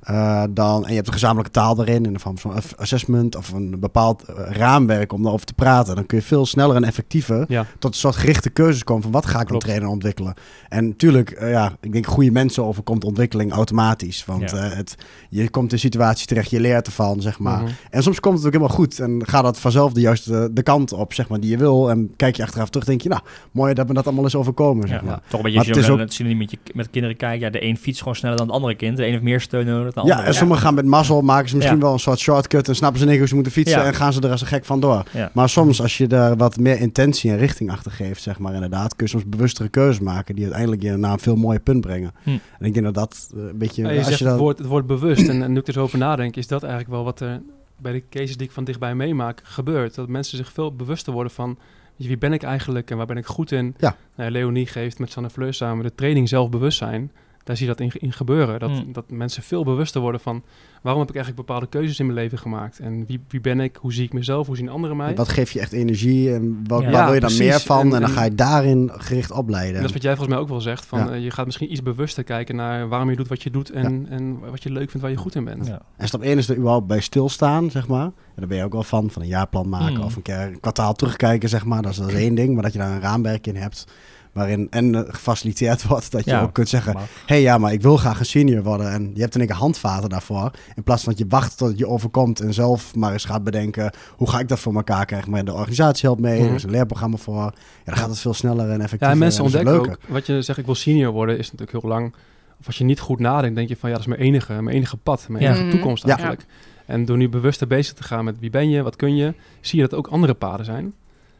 Speaker 4: Uh, dan, en je hebt een gezamenlijke taal erin, in de vorm van assessment of een bepaald uh, raamwerk om erover te praten. Dan kun je veel sneller en effectiever ja. tot een soort gerichte keuzes komen van wat ga ik een trainer ontwikkelen. En natuurlijk, uh, ja, ik denk goede mensen overkomt ontwikkeling automatisch. Want ja. het, je komt in situaties terecht, je leert ervan, zeg maar. Mm-hmm. En soms komt het ook helemaal goed en gaat dat vanzelf de juiste de kant op, zeg maar, die je wil. En kijk je achteraf terug, denk je, nou, mooi dat me dat allemaal is overkomen, zeg maar.
Speaker 1: Toch een beetje zo, ook... zien met, kinderen kijken. Ja, de een fiets gewoon sneller dan het andere kind. De een heeft meer steun nodig
Speaker 4: ja, en sommigen gaan met mazzel, maken ze misschien wel een soort shortcut en snappen ze niet hoe ze moeten fietsen en gaan ze er als een gek van door. Maar soms als je daar wat meer intentie en richting achter geeft, zeg maar inderdaad, kun je soms bewustere keuzes maken die uiteindelijk je naar een veel mooier punt brengen. Hm. En ik denk dat dat eh, een beetje...
Speaker 3: je als je dat... het, woord, het woord bewust en, en nu ik er zo over nadenk, is dat eigenlijk wel wat er bij de cases die ik van dichtbij meemaak gebeurt. Dat mensen zich veel bewuster worden van wie ben ik eigenlijk en waar ben ik goed in. Ja. Nou, Leonie geeft met Sanne Fleur samen de training zelfbewustzijn daar zie je dat in, in gebeuren. Dat, hmm. dat mensen veel bewuster worden van waarom heb ik eigenlijk bepaalde keuzes in mijn leven gemaakt? En wie, wie ben ik? Hoe zie ik mezelf? Hoe zien anderen mij?
Speaker 4: Wat geeft je echt energie? En wat, waar wil je dan meer van? En, dan ga je daarin gericht opleiden.
Speaker 3: dat is wat jij volgens mij ook wel zegt. Van, uh, je gaat misschien iets bewuster kijken naar waarom je doet wat je doet en, en wat je leuk vindt, waar je goed in bent.
Speaker 4: En stap 1 is er überhaupt bij stilstaan, zeg maar. En daar ben je ook wel van, van een jaarplan maken hmm. of een keer een kwartaal terugkijken, zeg maar. Dat is, dat is <clears throat> één ding, maar dat je daar een raamwerk in hebt waarin en gefaciliteerd <laughs> wordt dat je ook kunt zeggen: hé hey, ja, maar ik wil graag een senior worden. En je hebt een keer handvaten daarvoor. In plaats van dat je wacht tot het je overkomt en zelf maar eens gaat bedenken: hoe ga ik dat voor elkaar krijgen? Maar de organisatie helpt mee, er is een leerprogramma voor. Ja, dan gaat het veel sneller en effectiever.
Speaker 3: Ja, en mensen ontdekken ook, wat je zegt, ik wil senior worden, is natuurlijk heel lang. Of als je niet goed nadenkt, denk je van ja, dat is mijn enige, mijn enige pad, mijn enige mhm. toekomst eigenlijk. En door nu bewuster bezig te gaan met wie ben je, wat kun je, zie je dat ook andere paden zijn.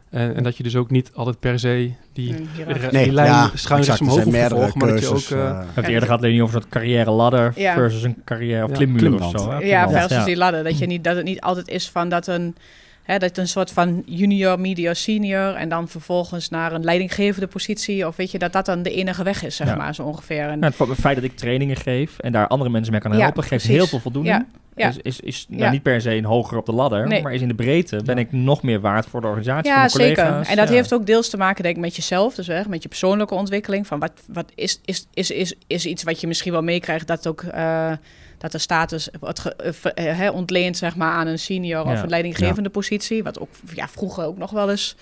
Speaker 3: En, en, dat je dus ook niet altijd per se die, nee, die lijn ja, schuin rechts omhoog hoeft te volgen, maar dat je ook... Uh,
Speaker 1: uh, het eerder gaat niet over dat carrière ladder versus een carrière of klimmuur of zo. Hè?
Speaker 2: Ja, versus die ladder. Dat, je niet, dat het niet altijd is van dat een... Hè, dat een soort van junior, media, senior en dan vervolgens naar een leidinggevende positie. Of weet je, dat dat dan de enige weg is, zeg maar, zo ongeveer. En,
Speaker 1: het, feit dat ik trainingen geef en daar andere mensen mee kan helpen, geeft heel veel voldoening. Ja. Is, is, is nou, niet per se een hoger op de ladder, maar is in de breedte ben ik nog meer waard voor de organisatie. Ja, zeker.
Speaker 2: En dat heeft ook deels te maken, denk ik, met jezelf, dus hè, met je persoonlijke ontwikkeling. Van wat, wat is, is, is, is, is iets wat je misschien wel meekrijgt dat ook. Uh, dat de status wordt uh, ontleend zeg maar, aan een senior of een leidinggevende positie. Wat ook ja, vroeger ook nog wel eens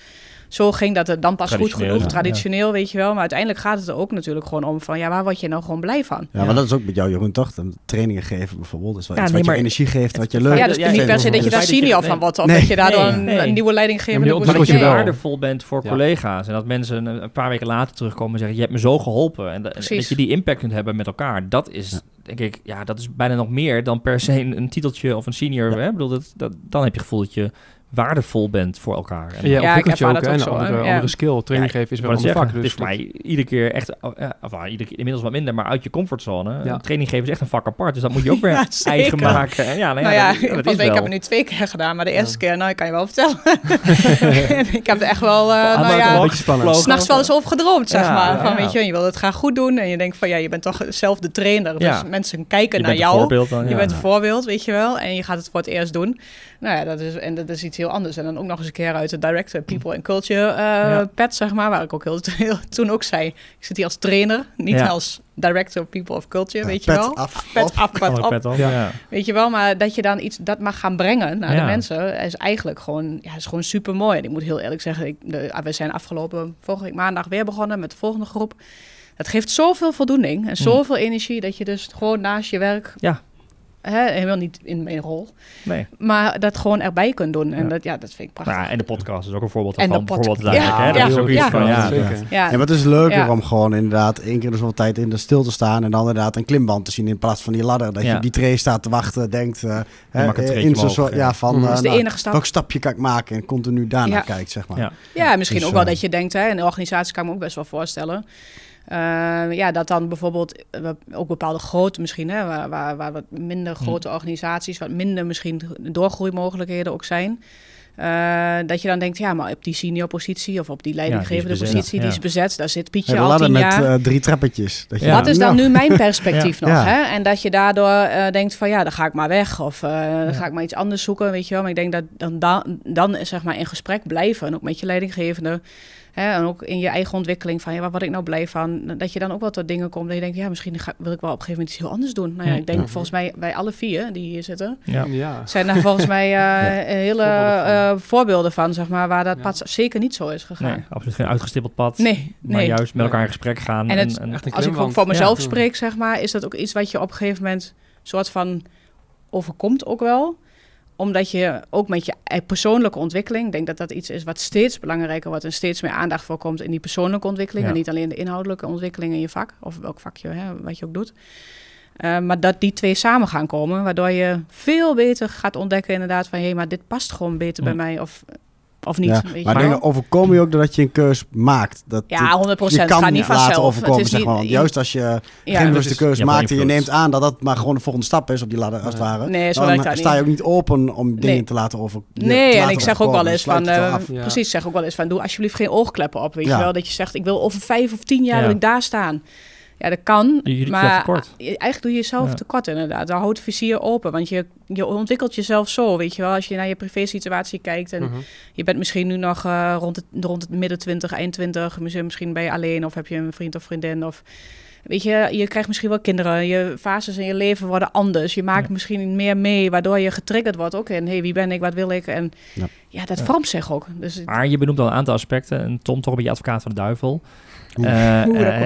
Speaker 2: zo ging dat het dan pas goed genoeg, traditioneel, weet je wel. Maar uiteindelijk gaat het er ook natuurlijk gewoon om van, ja, waar word je nou gewoon blij van?
Speaker 4: Ja, maar dat is ook met jou, Jeroen, toch? Trainingen geven bijvoorbeeld, is wel iets wat je energie geeft, wat je leuk
Speaker 2: Ja, dus niet per se dat je daar senior van wordt, of dat je daardoor een, nieuwe leidinggevende
Speaker 1: ja, dat je waardevol bent voor collega's en dat mensen een paar weken later terugkomen en zeggen, je hebt me zo geholpen. En, dat je die impact kunt hebben met elkaar, dat is denk ik, ja, dat is bijna nog meer dan per se een, titeltje of een senior. Hè? Ik bedoel, dat, dat, dan heb je het gevoel dat je waardevol bent voor elkaar.
Speaker 3: En ja, ontwikkelt je ook, een andere, andere skill. Training geven is wel een vak. Dus
Speaker 1: het is voor mij iedere keer echt, oh, of iedere keer, inmiddels wat minder, maar uit je comfortzone. Ja. Training geven is echt een vak apart, dus dat moet je ook <laughs> weer eigen maken. En ja,
Speaker 2: nou ja, nou dat, ik heb het nu twee keer gedaan, maar de eerste keer, nou, ik kan je wel vertellen. <laughs> <laughs> ik heb er echt wel, uh, nou ja, een beetje spannend. S'nachts wel eens over gedroomd, zeg maar. Van, weet je, je wil het graag goed doen en je denkt van, ja, je bent toch zelf de trainer, dus mensen kijken naar jou. Je bent een voorbeeld, weet je wel, en je gaat het voor het eerst doen. Nou ja, dat is, en dat is iets heel anders. En dan ook nog eens een keer uit de Director People and Culture uh, pet, zeg maar. Waar ik ook heel, <laughs> heel, toen ook zei, ik zit hier als trainer, niet als Director People of Culture, weet je wel.
Speaker 4: Af,
Speaker 2: pet af, pet op. Pet ja. Weet je wel, maar dat je dan iets dat mag gaan brengen naar de mensen, is eigenlijk gewoon, ja, is gewoon super mooi. En ik moet heel eerlijk zeggen, ik, de, we zijn afgelopen vorige week maandag weer begonnen met de volgende groep. Dat geeft zoveel voldoening en mm. zoveel energie dat je dus gewoon naast je werk
Speaker 1: ja
Speaker 2: hè, helemaal niet in mijn rol. Nee. Maar dat gewoon erbij kunt doen. En dat, ja, dat vind ik prachtig.
Speaker 1: Ja, en de podcast is ook een voorbeeld van. Bijvoorbeeld ja, hè? Dat is ook iets van,
Speaker 4: ja. Ja. En wat is leuker om gewoon inderdaad één keer de zoveel tijd in de stil te staan en dan inderdaad een klimband te zien in plaats van die ladder. Dat je op die tray staat te wachten, denkt uh, in zo'n soort, ja, van uh, de enige stap. welk stapje kan ik maken en continu daarna kijkt, zeg maar.
Speaker 2: Ja, misschien dus, ook wel dat je denkt, hè, in de organisatie kan ik me ook best wel voorstellen uh, ja, dat dan bijvoorbeeld uh, ook bepaalde grote misschien, hè, waar, waar, waar wat minder hm. grote organisaties, wat minder misschien doorgroeimogelijkheden ook zijn. Uh, dat je dan denkt, ja, maar op die senior positie of op die leidinggevende positie, die is bezet, daar zit Pietje ja, al tien
Speaker 4: met
Speaker 2: jaar.
Speaker 4: drie trappetjes.
Speaker 2: Dat je Wat is dan nu mijn <laughs> perspectief nog? Hè? En dat je daardoor denkt van, ja, dan ga ik maar weg of dan ga ik maar iets anders zoeken, weet je wel. Maar ik denk dat dan, dan, dan zeg maar in gesprek blijven, en ook met je leidinggevende, Hè, en ook in je eigen ontwikkeling van ja, waar word ik nou blij van? Dat je dan ook wel tot dingen komt dat je denkt, ja, misschien ga, wil ik wel op een gegeven moment iets heel anders doen. Nou ja, ik denk volgens mij bij alle vier die hier zitten, ja. zijn daar volgens mij <laughs> uh, hele uh, voorbeelden van, zeg maar, waar dat pad zeker niet zo is gegaan.
Speaker 1: Nee, absoluut geen uitgestippeld pad. Nee, maar juist met elkaar in gesprek gaan.
Speaker 2: En, het, en, als ik ook voor mezelf spreek, zeg maar, is dat ook iets wat je op een gegeven moment soort van overkomt ook wel omdat je ook met je persoonlijke ontwikkeling, ik denk dat dat iets is wat steeds belangrijker wordt en steeds meer aandacht voor komt in die persoonlijke ontwikkeling. En niet alleen de inhoudelijke ontwikkeling in je vak, of welk vakje, hè, wat je ook doet. Uh, maar dat die twee samen gaan komen, waardoor je veel beter gaat ontdekken inderdaad van... hé, hey, maar dit past gewoon beter bij mij. Of of niet.
Speaker 4: Ja, maar dingen overkomen je ook doordat je een keus maakt. Dat
Speaker 2: ja, 100%. Je kan gaat niet vanzelf.
Speaker 4: overkomen, zeg maar. juist als je ja, geen bewuste keuze maakt en je neemt aan dat dat maar gewoon de volgende stap is op die ladder, als het ware. Nee, zo dan sta je ook niet open om dingen te laten over.
Speaker 2: Nee, en ik zeg ook wel eens van, uh, precies, zeg ook wel eens van, doe alsjeblieft geen oogkleppen op. Weet je wel, dat je zegt, ik wil over vijf of tien jaar wil ik daar staan. Ja, dat kan. maar eigenlijk doe je jezelf tekort inderdaad. Dan houdt vizier open. Want je, je ontwikkelt jezelf zo, weet je wel. Als je naar je privé situatie kijkt en mhm. je bent misschien nu nog uh, rond, het, rond het midden 20, eind 20. Misschien, misschien ben je alleen of heb je een vriend of vriendin of... Weet je, je krijgt misschien wel kinderen. Je fases in je leven worden anders. Je maakt misschien meer mee, waardoor je getriggerd wordt ook in... hey, wie ben ik, wat wil ik? En ja, ja dat vormt zich ook. Dus
Speaker 1: maar je benoemt al een aantal aspecten. En Tom, toch een beetje advocaat van de duivel.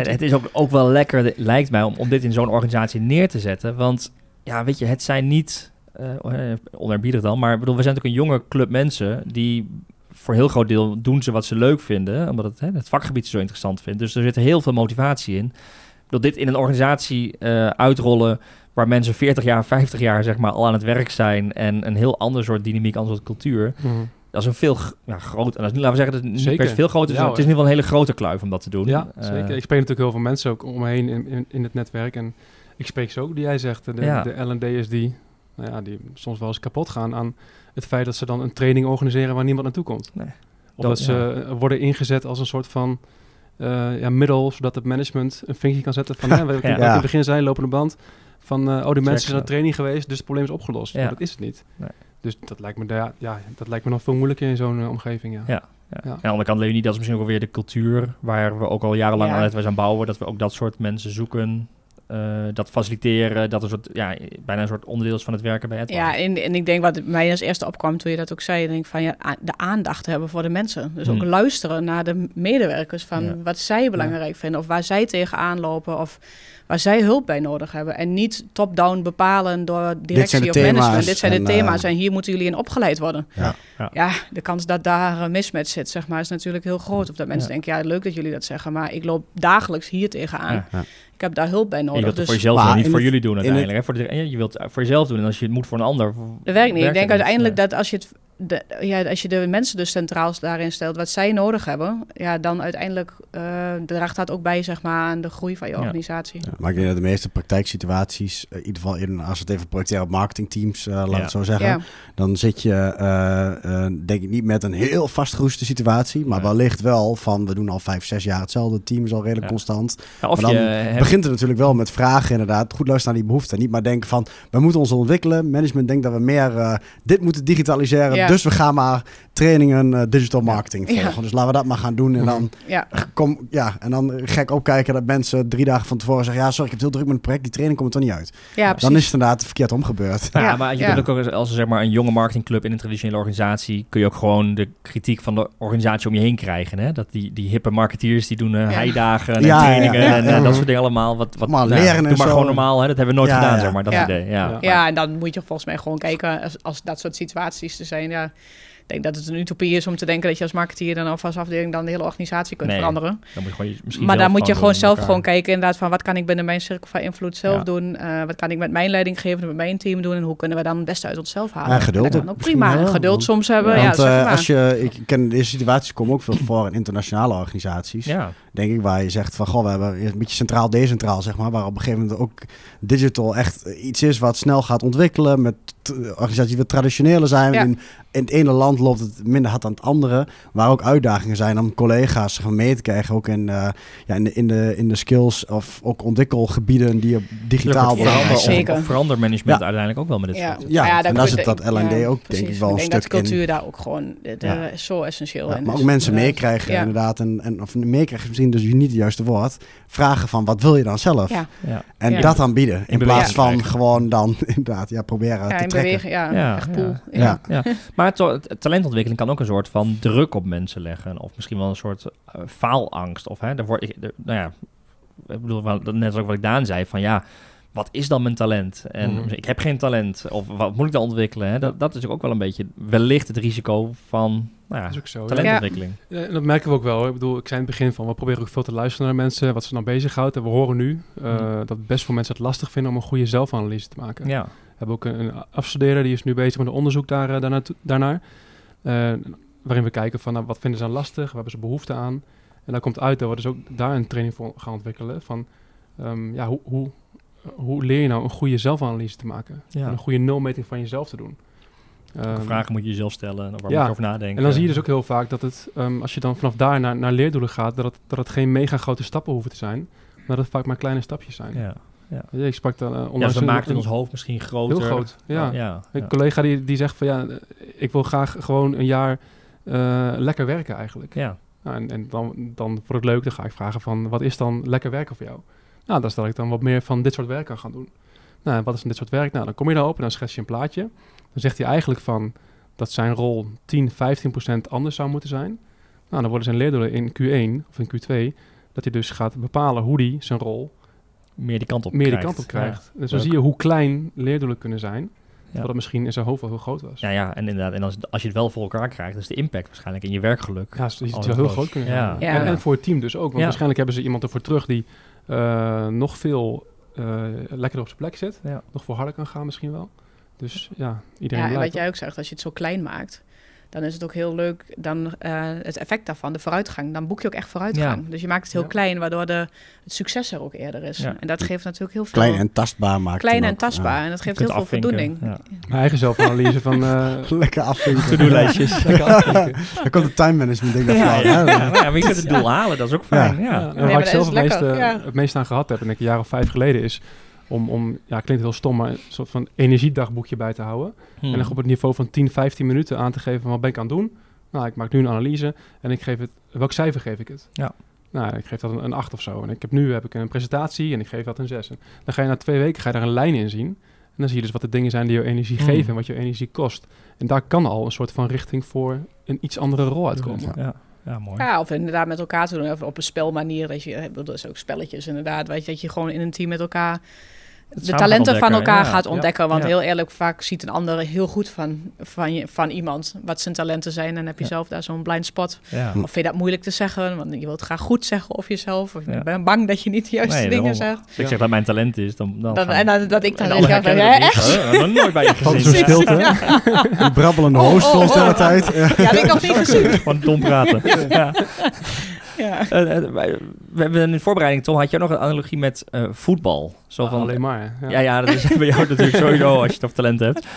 Speaker 1: Het is ook, ook wel lekker, lijkt mij, om, om dit in zo'n organisatie neer te zetten. Want ja, weet je, het zijn niet, uh, onerbiedig dan, maar bedoel, we zijn natuurlijk een jonge club mensen die voor een heel groot deel doen ze wat ze leuk vinden, omdat het, hè, het vakgebied zo interessant vindt. Dus er zit heel veel motivatie in. Dat dit in een organisatie uh, uitrollen waar mensen 40 jaar, 50 jaar zeg maar al aan het werk zijn en een heel ander soort dynamiek, ander soort cultuur. Mm. Dat is een veel ja, groot, en dat is niet, laten we zeggen, dat is niet veel groter. Ja, het is in ieder geval een hele grote kluif om dat te doen.
Speaker 3: Ja, uh, zeker. Ik spreek natuurlijk heel veel mensen ook om me heen in, in, in, het netwerk. En ik spreek ze ook, die jij zegt, de, ja. de die, nou ja, die soms wel eens kapot gaan aan het feit dat ze dan een training organiseren waar niemand naartoe komt. Nee. Of dat, ze worden ingezet als een soort van uh, ja, middel, zodat het management een vinkje kan zetten van, <laughs> ja, we in het begin zijn, lopende band, van, uh, oh, die mensen zijn naar training geweest, dus het probleem is opgelost. Maar dat is het niet. Nee. Dus dat lijkt me, ja, ja, dat lijkt me nog veel moeilijker in zo'n uh, omgeving, ja.
Speaker 1: ja. Ja. Ja. Aan de andere kant, Leonie, dat is misschien ook weer de cultuur waar we ook al jarenlang aan het aan bouwen. Dat we ook dat soort mensen zoeken uh, dat faciliteren, dat is een soort, ja, bijna een soort onderdeel is van het werken bij het.
Speaker 2: Ja, en, en ik denk wat mij als eerste opkwam toen je dat ook zei, denk ik van ja, de aandacht hebben voor de mensen. Dus ook hmm. luisteren naar de medewerkers van wat zij belangrijk vinden of waar zij tegenaan lopen of waar zij hulp bij nodig hebben. En niet top-down bepalen door directie of management. Dit zijn de thema's uh, en hier moeten jullie in opgeleid worden. Ja, ja. ja de kans dat daar een mismatch zit, zeg maar, is natuurlijk heel groot. Of dat mensen denken, ja, leuk dat jullie dat zeggen, maar ik loop dagelijks hier tegenaan. Ik heb daar hulp bij nodig.
Speaker 1: je wilt het dus, voor jezelf doen, niet voor jullie doen uiteindelijk. hè? Voor de, je wilt voor jezelf doen en als je het moet voor een ander.
Speaker 2: Dat werkt niet. Ik denk uiteindelijk dat als je het de, ja, als je de mensen dus centraal daarin stelt, wat zij nodig hebben, ja, dan uiteindelijk uh, draagt dat ook bij zeg maar, aan de groei van je organisatie.
Speaker 4: Ja, maar ik denk dat de meeste praktijksituaties, uh, in ieder geval in, als het even projecteren op marketingteams, uh, laat het zo zeggen, dan zit je denk ik niet met een heel vastgeroeste situatie, maar wellicht wel van we doen al vijf, zes jaar hetzelfde, team is al redelijk constant. of maar dan begint het natuurlijk wel met vragen inderdaad, goed luisteren naar die behoeften. Niet maar denken van we moeten ons ontwikkelen, management denkt dat we meer dit moeten digitaliseren. Dus we gaan maar trainingen uh, digital marketing volgen. Dus laten we dat maar gaan doen. En dan, ja. Kom, ja, en dan gek opkijken dat mensen drie dagen van tevoren zeggen... ja, sorry, ik heb heel druk met het project. Die training komt er toch niet uit. Ja, dan is het inderdaad verkeerd omgebeurd.
Speaker 1: Ja, maar je kunt ook als zeg maar, een jonge marketingclub in een traditionele organisatie... kun je ook gewoon de kritiek van de organisatie om je heen krijgen. Hè? Dat die, die hippe marketeers die doen uh, heidagen en trainingen en uh, dat soort dingen allemaal. Wat, wat, maar nou, leren doe maar gewoon normaal. Hè? Dat hebben we nooit gedaan, zeg maar. Dat idee. Ja.
Speaker 2: Ja. en dan moet je volgens mij gewoon kijken als, als dat soort situaties te zijn. Ja denk dat het een utopie is om te denken dat je als marketeer dan of als afdeling dan de hele organisatie kunt veranderen. Dan moet je gewoon misschien maar dan moet je gewoon zelf gewoon kijken inderdaad van wat kan ik binnen mijn cirkel van invloed zelf doen, uh, wat kan ik met mijn leidinggever, met mijn team doen en hoe kunnen we dan het beste uit onszelf halen.
Speaker 4: Ja, geduld.
Speaker 2: ook prima, geduld soms hebben.
Speaker 4: Want ja, uh, als je, ik ken deze situaties komen ook veel <clears throat> voor in internationale organisaties. Ja. Denk ik waar je zegt van goh, we hebben een beetje centraal decentraal zeg maar, waar op een gegeven moment ook digital echt iets is wat snel gaat ontwikkelen met organisaties die traditionele zijn. In, in, het ene land loopt het minder hard dan het andere. Waar ook uitdagingen zijn om collega's gaan mee te krijgen. Ook in, uh, ja, in, de, in, de, in de skills of ook ontwikkelgebieden die op digitaal
Speaker 1: worden. Zeker. Of verandermanagement ja. uiteindelijk ook wel met dit
Speaker 4: ja. soort. Ja, ja, en daar zit dat L&D ook denk ik wel een stuk
Speaker 2: dat cultuur daar ook gewoon de, zo essentieel
Speaker 4: in Maar ook mensen meekrijgen inderdaad. En, en, of meekrijgen is misschien dus niet het juiste woord. Vragen van wat wil je dan zelf? En dat dan bieden. In plaats van gewoon dan <laughs> inderdaad ja, proberen te bewegen,
Speaker 2: ja, ja, echt pool.
Speaker 1: Ja. Ja. <laughs> Maar talentontwikkeling kan ook een soort van druk op mensen leggen. Of misschien wel een soort uh, faalangst. Of hè, daar word ik, nou ja, ik bedoel, net zoals wat ik Daan zei, van ja, wat is dan mijn talent? En mhm. ik heb geen talent. Of wat moet ik dan ontwikkelen? Hè? Dat, dat is ook wel een beetje wellicht het risico van nou ja, dat is ook zo, talentontwikkeling.
Speaker 3: Ja. en dat merken we ook wel. Ik bedoel, ik zei in het begin van, we proberen ook veel te luisteren naar mensen, wat ze nou bezighoudt. En we horen nu uh, mm. dat best veel mensen het lastig vinden om een goede zelfanalyse te maken. Ja hebben ook een, een afstudeerder, die is nu bezig met een onderzoek daar, daarna, daarnaar. Uh, waarin we kijken van nou, wat vinden ze dan lastig, waar hebben ze behoefte aan. En daar komt uit dat we dus ook daar een training voor gaan ontwikkelen. Van um, ja, hoe, hoe, hoe leer je nou een goede zelfanalyse te maken? Ja. En een goede nulmeting van jezelf te doen.
Speaker 1: Um, vragen moet je jezelf stellen en waar ja, moet je over nadenken.
Speaker 3: En dan zie je dus ook heel vaak dat het, um, als je dan vanaf daar naar, naar leerdoelen gaat, dat het, dat het geen mega grote stappen hoeven te zijn, maar dat het vaak maar kleine stapjes zijn. Ja. Ja. ik sprak dan uh,
Speaker 1: Ja, ze maakt in ons hoofd misschien groter.
Speaker 3: Heel groot, ja. ja, Een collega die, die zegt van ja, ik wil graag gewoon een jaar uh, lekker werken eigenlijk. Ja. Nou, en en dan, dan voor het leuk, dan ga ik vragen van wat is dan lekker werken voor jou? Nou, dan stel ik dan wat meer van dit soort werk aan gaan doen. Nou, wat is dan dit soort werk? Nou, dan kom je daarop en dan schets je een plaatje. Dan zegt hij eigenlijk van dat zijn rol 10, 15 procent anders zou moeten zijn. Nou, dan worden zijn leerdoelen in Q1 of in Q2 dat hij dus gaat bepalen hoe hij zijn rol
Speaker 1: meer die kant op
Speaker 3: meer
Speaker 1: krijgt.
Speaker 3: Die kant op krijgt. dus dan zie je hoe klein leerdoelen kunnen zijn. Ja. Dat het misschien in zijn hoofd wel heel groot was.
Speaker 1: Ja, ja en inderdaad. En als, als je het wel voor elkaar krijgt, is de impact waarschijnlijk in je werkgeluk.
Speaker 3: Ja, dus het zou heel groot kunnen zijn. Ja. En, en, voor het team dus ook. Want waarschijnlijk hebben ze iemand ervoor terug die uh, nog veel uh, lekkerder op zijn plek zit. Nog voor harder kan gaan misschien wel. Dus ja, iedereen
Speaker 2: Ja, en wat jij ook zegt, als je het zo klein maakt dan is het ook heel leuk, dan uh, het effect daarvan, de vooruitgang. Dan boek je ook echt vooruitgang. Dus je maakt het heel klein, waardoor de, het succes er ook eerder is. En dat geeft natuurlijk heel veel...
Speaker 4: Klein en tastbaar maakt
Speaker 2: Klein en tastbaar. En dat geeft heel veel voldoening.
Speaker 3: Mijn eigen zelfanalyse van... Uh, <laughs>
Speaker 4: Lekker afvinken.
Speaker 1: To-do-lijstjes. <laughs>
Speaker 4: Dan komt het time management ding
Speaker 1: ja, ja, ja. maar je kunt het doel halen, dat is ook fijn. Ja.
Speaker 3: waar ik zelf het meest, het meest aan gehad heb, en ik een jaar of vijf geleden, is om, om, ja, klinkt heel stom, maar een soort van energiedagboekje bij te houden. En dan op het niveau van 10, 15 minuten aan te geven wat ben ik aan het doen. Nou, ik maak nu een analyse en ik geef het, welk cijfer geef ik het?
Speaker 1: Ja.
Speaker 3: Nou, ik geef dat een, een 8 of zo. En ik heb nu heb ik een presentatie en ik geef dat een 6. dan ga je na twee weken ga je daar een lijn in zien. En dan zie je dus wat de dingen zijn die je energie hmm. geven en wat je energie kost. En daar kan al een soort van richting voor een iets andere rol uitkomen.
Speaker 1: Ja. Ja, mooi.
Speaker 2: Ja, of inderdaad met elkaar te doen. Of op een spelmanier. Dat je, dat is ook spelletjes inderdaad. Weet je, dat je gewoon in een team met elkaar de talenten van elkaar gaat ontdekken. want heel eerlijk, vaak ziet een ander heel goed van, van, je, van iemand wat zijn talenten zijn. En heb je zelf daar zo'n blind spot. Of vind je dat moeilijk te zeggen? Want je wilt graag goed zeggen of jezelf. Of je bent bang dat je niet de juiste dingen zegt.
Speaker 1: Als ik zeg dat mijn talent is, dan... dan,
Speaker 2: en dan, dat ik dan denk, ja, echt?
Speaker 1: Oh, nooit bij je <laughs> gezien.
Speaker 4: Zo'n stilte. <laughs> Die brabbelende oh, hoofd oh, oh, de tijd.
Speaker 2: Ja, dat heb ik nog niet gezien.
Speaker 1: Gewoon dom praten. <laughs> ja. Ja. Uh, we hebben in voorbereiding, Tom, had je nog een analogie met uh, voetbal?
Speaker 3: Zo van, alleen maar.
Speaker 1: Ja. ja, ja, dat is <laughs> bij jou natuurlijk sowieso als je het talent hebt.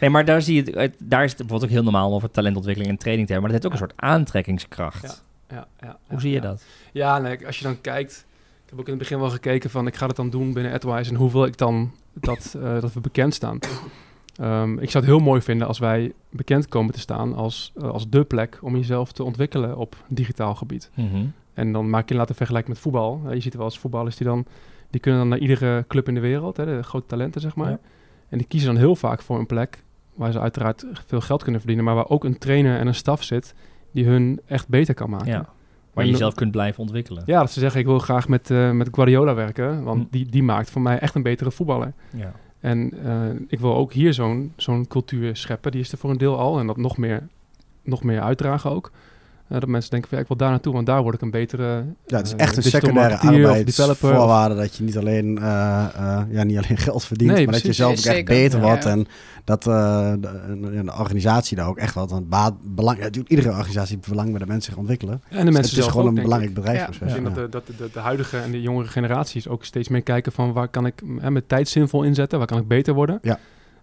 Speaker 1: Nee, maar daar zie je, het, daar is het bijvoorbeeld ook heel normaal om over talentontwikkeling en training te hebben. Maar dat heeft ook een soort aantrekkingskracht.
Speaker 3: Ja, ja,
Speaker 1: Hoe zie je dat?
Speaker 3: Ja, nee, als je dan kijkt, ik heb ook in het begin wel gekeken van ik ga het dan doen binnen AdWise en hoeveel ik dan dat, uh, dat we bekend staan. Um, ik zou het heel mooi vinden als wij bekend komen te staan als, uh, als de plek om jezelf te ontwikkelen op digitaal gebied. Mm -hmm. En dan maak je laten vergelijken met voetbal. Uh, je ziet wel als voetballers die dan, die kunnen dan naar iedere club in de wereld, hè, de grote talenten zeg maar. Ja. En die kiezen dan heel vaak voor een plek waar ze uiteraard veel geld kunnen verdienen, maar waar ook een trainer en een staf zit die hun echt beter kan maken. Ja.
Speaker 1: Waar je jezelf kunt blijven ontwikkelen.
Speaker 3: Ja, dat ze zeggen ik wil graag met, uh, met Guardiola werken, want hm. die, die maakt voor mij echt een betere voetballer. Ja. En uh, ik wil ook hier zo'n zo'n cultuur scheppen. Die is er voor een deel al. En dat nog meer, nog meer uitdragen ook. Uh, dat mensen denken, van, ja, ik wil daar naartoe, want daar word ik een betere
Speaker 4: Ja, het is echt een secundaire arbeidsvoorwaarde dat je niet alleen, uh, ja, niet alleen <laughs> geld verdient, nee, maar dat je zelf ook echt beter wordt. En dat de, de, organisatie daar ook echt wat aan baat, belang... Ja, iedere organisatie belang bij de mensen zich ontwikkelen.
Speaker 3: En de mensen
Speaker 4: dus het is gewoon een belangrijk bedrijfsproces.
Speaker 3: Ik denk dat, de, dat de, de, huidige en de jongere generaties ook steeds meer kijken van waar kan ik hè, mijn tijd zinvol inzetten, waar kan ik beter worden. Ja.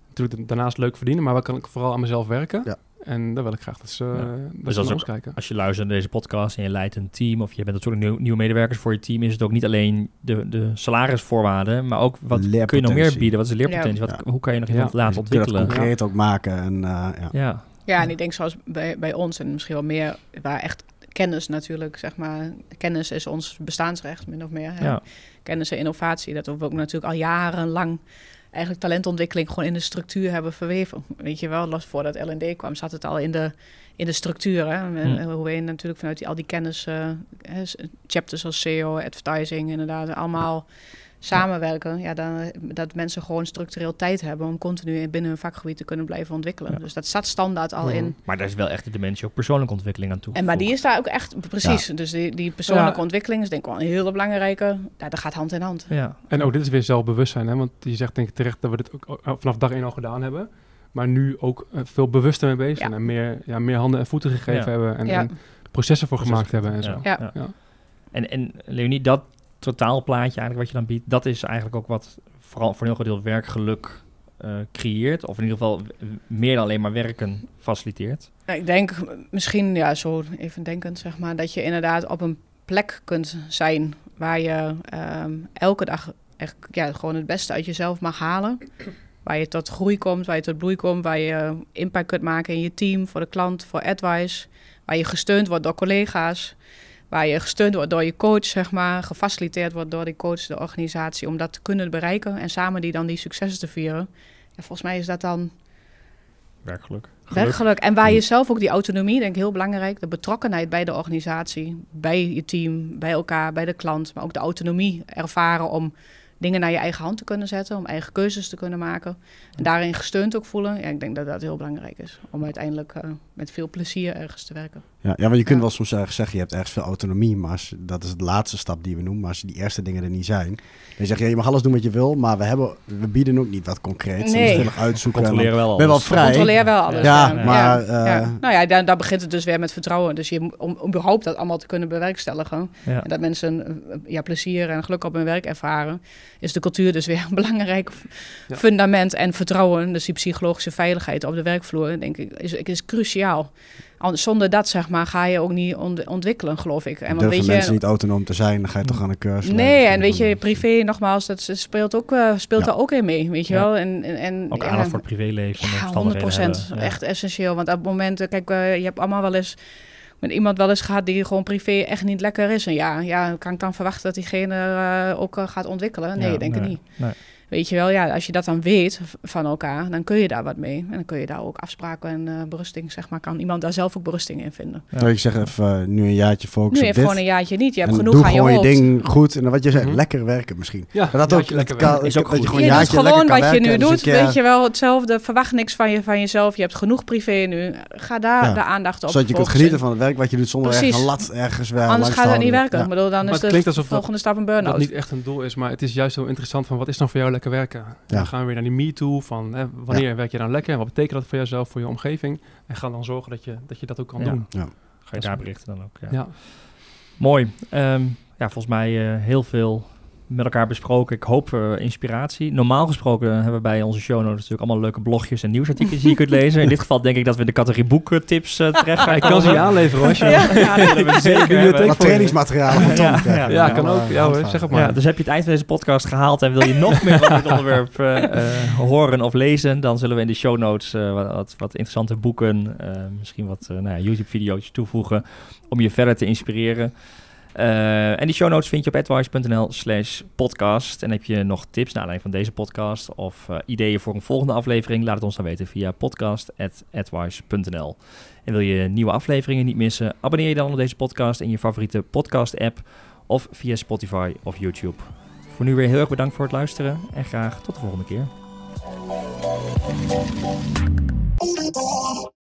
Speaker 3: Natuurlijk daarnaast leuk verdienen, maar waar kan ik vooral aan mezelf werken. Ja. En daar wil ik graag dat ze, ja. dat dus als, kijken.
Speaker 1: Als je luistert naar deze podcast en je leidt een team of je bent natuurlijk nieuw, nieuwe medewerkers voor je team, is het ook niet alleen de, de salarisvoorwaarden, maar ook wat kun je nog meer bieden? Wat is de leerpotentie? Wat, Hoe kan je nog iemand laten ontwikkelen?
Speaker 4: Je concreet ook maken. En, uh, ja.
Speaker 2: Ja. ja, en ik denk zoals bij, bij ons en misschien wel meer, waar echt kennis natuurlijk, zeg maar. Kennis is ons bestaansrecht, min of meer. Ja. Kennis en innovatie, dat we ook natuurlijk al jarenlang eigenlijk talentontwikkeling gewoon in de structuur hebben verweven. Weet je wel, los voordat LND kwam, zat het al in de, in de structuur. Hè? Hmm. Hoe we natuurlijk vanuit die, al die kennis, uh, chapters als SEO, advertising, inderdaad, allemaal samenwerken, ja, dan, dat mensen gewoon structureel tijd hebben om continu binnen hun vakgebied te kunnen blijven ontwikkelen. Dus dat staat standaard al in.
Speaker 1: Maar daar is wel echt de dimensie ook persoonlijke ontwikkeling aan toe.
Speaker 2: En maar die is daar ook echt precies. Dus die, die persoonlijke ontwikkeling is denk ik wel een hele belangrijke. Ja, dat gaat hand in hand.
Speaker 3: Ja. En ook dit is weer zelfbewustzijn, hè? want je zegt denk ik terecht dat we dit ook vanaf dag één al gedaan hebben. Maar nu ook uh, veel bewuster mee bezig zijn en meer, ja, meer handen en voeten gegeven hebben en, en, processen voor gemaakt hebben en zo. Ja.
Speaker 1: En, en Leonie, dat totaalplaatje eigenlijk wat je dan biedt, dat is eigenlijk ook wat vooral voor een heel deel werkgeluk uh, creëert. Of in ieder geval meer dan alleen maar werken faciliteert.
Speaker 2: Ik denk misschien, ja, zo even denkend zeg maar, dat je inderdaad op een plek kunt zijn waar je ehm, elke dag echt ja, gewoon het beste uit jezelf mag halen. Waar je tot groei komt, waar je tot bloei komt, waar je impact kunt maken in je team, voor de klant, voor advice. Waar je gesteund wordt door collega's waar je gesteund wordt door je coach, zeg maar, gefaciliteerd wordt door die coach, de organisatie, om dat te kunnen bereiken en samen die dan die successen te vieren. Ja, volgens mij is dat dan
Speaker 1: Werkgeluk.
Speaker 2: Werkgeluk. En waar je zelf ook die autonomie, denk ik heel belangrijk, de betrokkenheid bij de organisatie, bij je team, bij elkaar, bij de klant, maar ook de autonomie ervaren om dingen naar je eigen hand te kunnen zetten, om eigen keuzes te kunnen maken. En daarin gesteund ook voelen. Ja, ik denk dat dat heel belangrijk is. Om uiteindelijk uh, met veel plezier ergens te werken.
Speaker 4: Ja, ja want je kunt wel soms zeggen, je hebt ergens veel autonomie, maar als, dat is de laatste stap die we noemen. Maar als die eerste dingen er niet zijn, dan zeg je, je mag alles doen wat je wil, maar we, hebben, we bieden ook niet wat concreets.
Speaker 2: Nee.
Speaker 4: We uitzoeken.
Speaker 1: Controleren wel alles.
Speaker 4: Ben wel vrij.
Speaker 2: Controleer wel alles.
Speaker 4: Ja, maar... Uh,
Speaker 2: nou ja, daar, daar, begint het dus weer met vertrouwen. Dus je, om, om überhaupt dat allemaal te kunnen bewerkstelligen. En dat mensen ja, plezier en geluk op hun werk ervaren, is de cultuur dus weer <laughs> een belangrijk fundament en vertrouwen. Dus die psychologische veiligheid op de werkvloer, denk ik, is, is cruciaal. Zonder dat, zeg maar, ga je ook niet ontwikkelen, geloof ik.
Speaker 4: En want, weet je, mensen niet autonoom te zijn, dan ga je toch aan een cursus.
Speaker 2: Nee, en weet je, privé, nogmaals, dat speelt, ook, uh, speelt daar ook in mee, weet je wel. En, en,
Speaker 1: ook ja, aandacht voor het privéleven.
Speaker 2: Ja, 100 procent. Echt essentieel. Want op het moment, kijk, uh, je hebt allemaal wel eens met iemand wel eens gehad die gewoon privé echt niet lekker is. En ja, ja kan ik dan verwachten dat diegene uh, ook gaat ontwikkelen? Nee, ik denk ik niet. Nee. Weet je wel, ja, als je dat dan weet van elkaar, dan kun je daar wat mee. En dan kun je daar ook afspraken en uh, berusting, zeg maar, kan iemand daar zelf ook berusting in vinden.
Speaker 4: Ja. ik zeg even, uh, nu een jaartje focussen
Speaker 2: Nu even gewoon een jaartje niet. Je hebt genoeg
Speaker 4: doe
Speaker 2: aan je
Speaker 4: hoofd. je ding goed. En wat je zegt, mm -hmm. lekker werken misschien.
Speaker 3: Ja,
Speaker 4: dat
Speaker 3: ook lekker
Speaker 4: kan, is ook goed.
Speaker 2: Je, gewoon, je doet gewoon wat je nu doet, weet je wel, hetzelfde. Verwacht niks van, je, van jezelf. Je hebt genoeg privé nu. Ga daar ja. de aandacht op
Speaker 4: Zodat je kunt genieten van het werk wat je doet zonder een lat ergens wel
Speaker 2: Anders gaat het niet werken. Ik bedoel, dan is de volgende stap een burn-out.
Speaker 3: niet echt een doel is, maar het is juist zo interessant van wat is dan voor jou lekker werken? dan gaan we weer naar die me toe van hè, wanneer werk je dan lekker en wat betekent dat voor jezelf, voor je omgeving. En ga dan zorgen dat je dat, je dat ook kan doen.
Speaker 1: Ja. Ga je daar berichten dan ook. Ja. Mooi. Um, ja, volgens mij uh, heel veel met elkaar besproken. Ik hoop uh, inspiratie. Normaal gesproken hebben we bij onze show notes natuurlijk allemaal leuke blogjes en nieuwsartikelen die je kunt lezen. In dit geval denk ik dat we de categorie boektips uh, terecht gaan.
Speaker 3: ik kan ze je aanleveren als je... Ja, ja,
Speaker 4: ja zeker. Wat trainingsmateriaal van
Speaker 3: Tom. Ja, ja, kan ook. Ja, hoor, zeg het maar.
Speaker 1: dus heb je het eind van deze podcast gehaald en wil je nog meer van dit onderwerp uh, horen of lezen, dan zullen we in de show notes wat, wat, wat, interessante boeken, misschien wat nou YouTube-video's toevoegen om je verder te inspireren. Uh, en die show notes vind je op advice.nl slash podcast. En heb je nog tips naar aanleiding van deze podcast of uh, ideeën voor een volgende aflevering? Laat het ons dan weten via podcast.advice.nl. En wil je nieuwe afleveringen niet missen? Abonneer je dan op deze podcast in je favoriete podcast app of via Spotify of YouTube. Voor nu weer heel erg bedankt voor het luisteren en graag tot de volgende keer.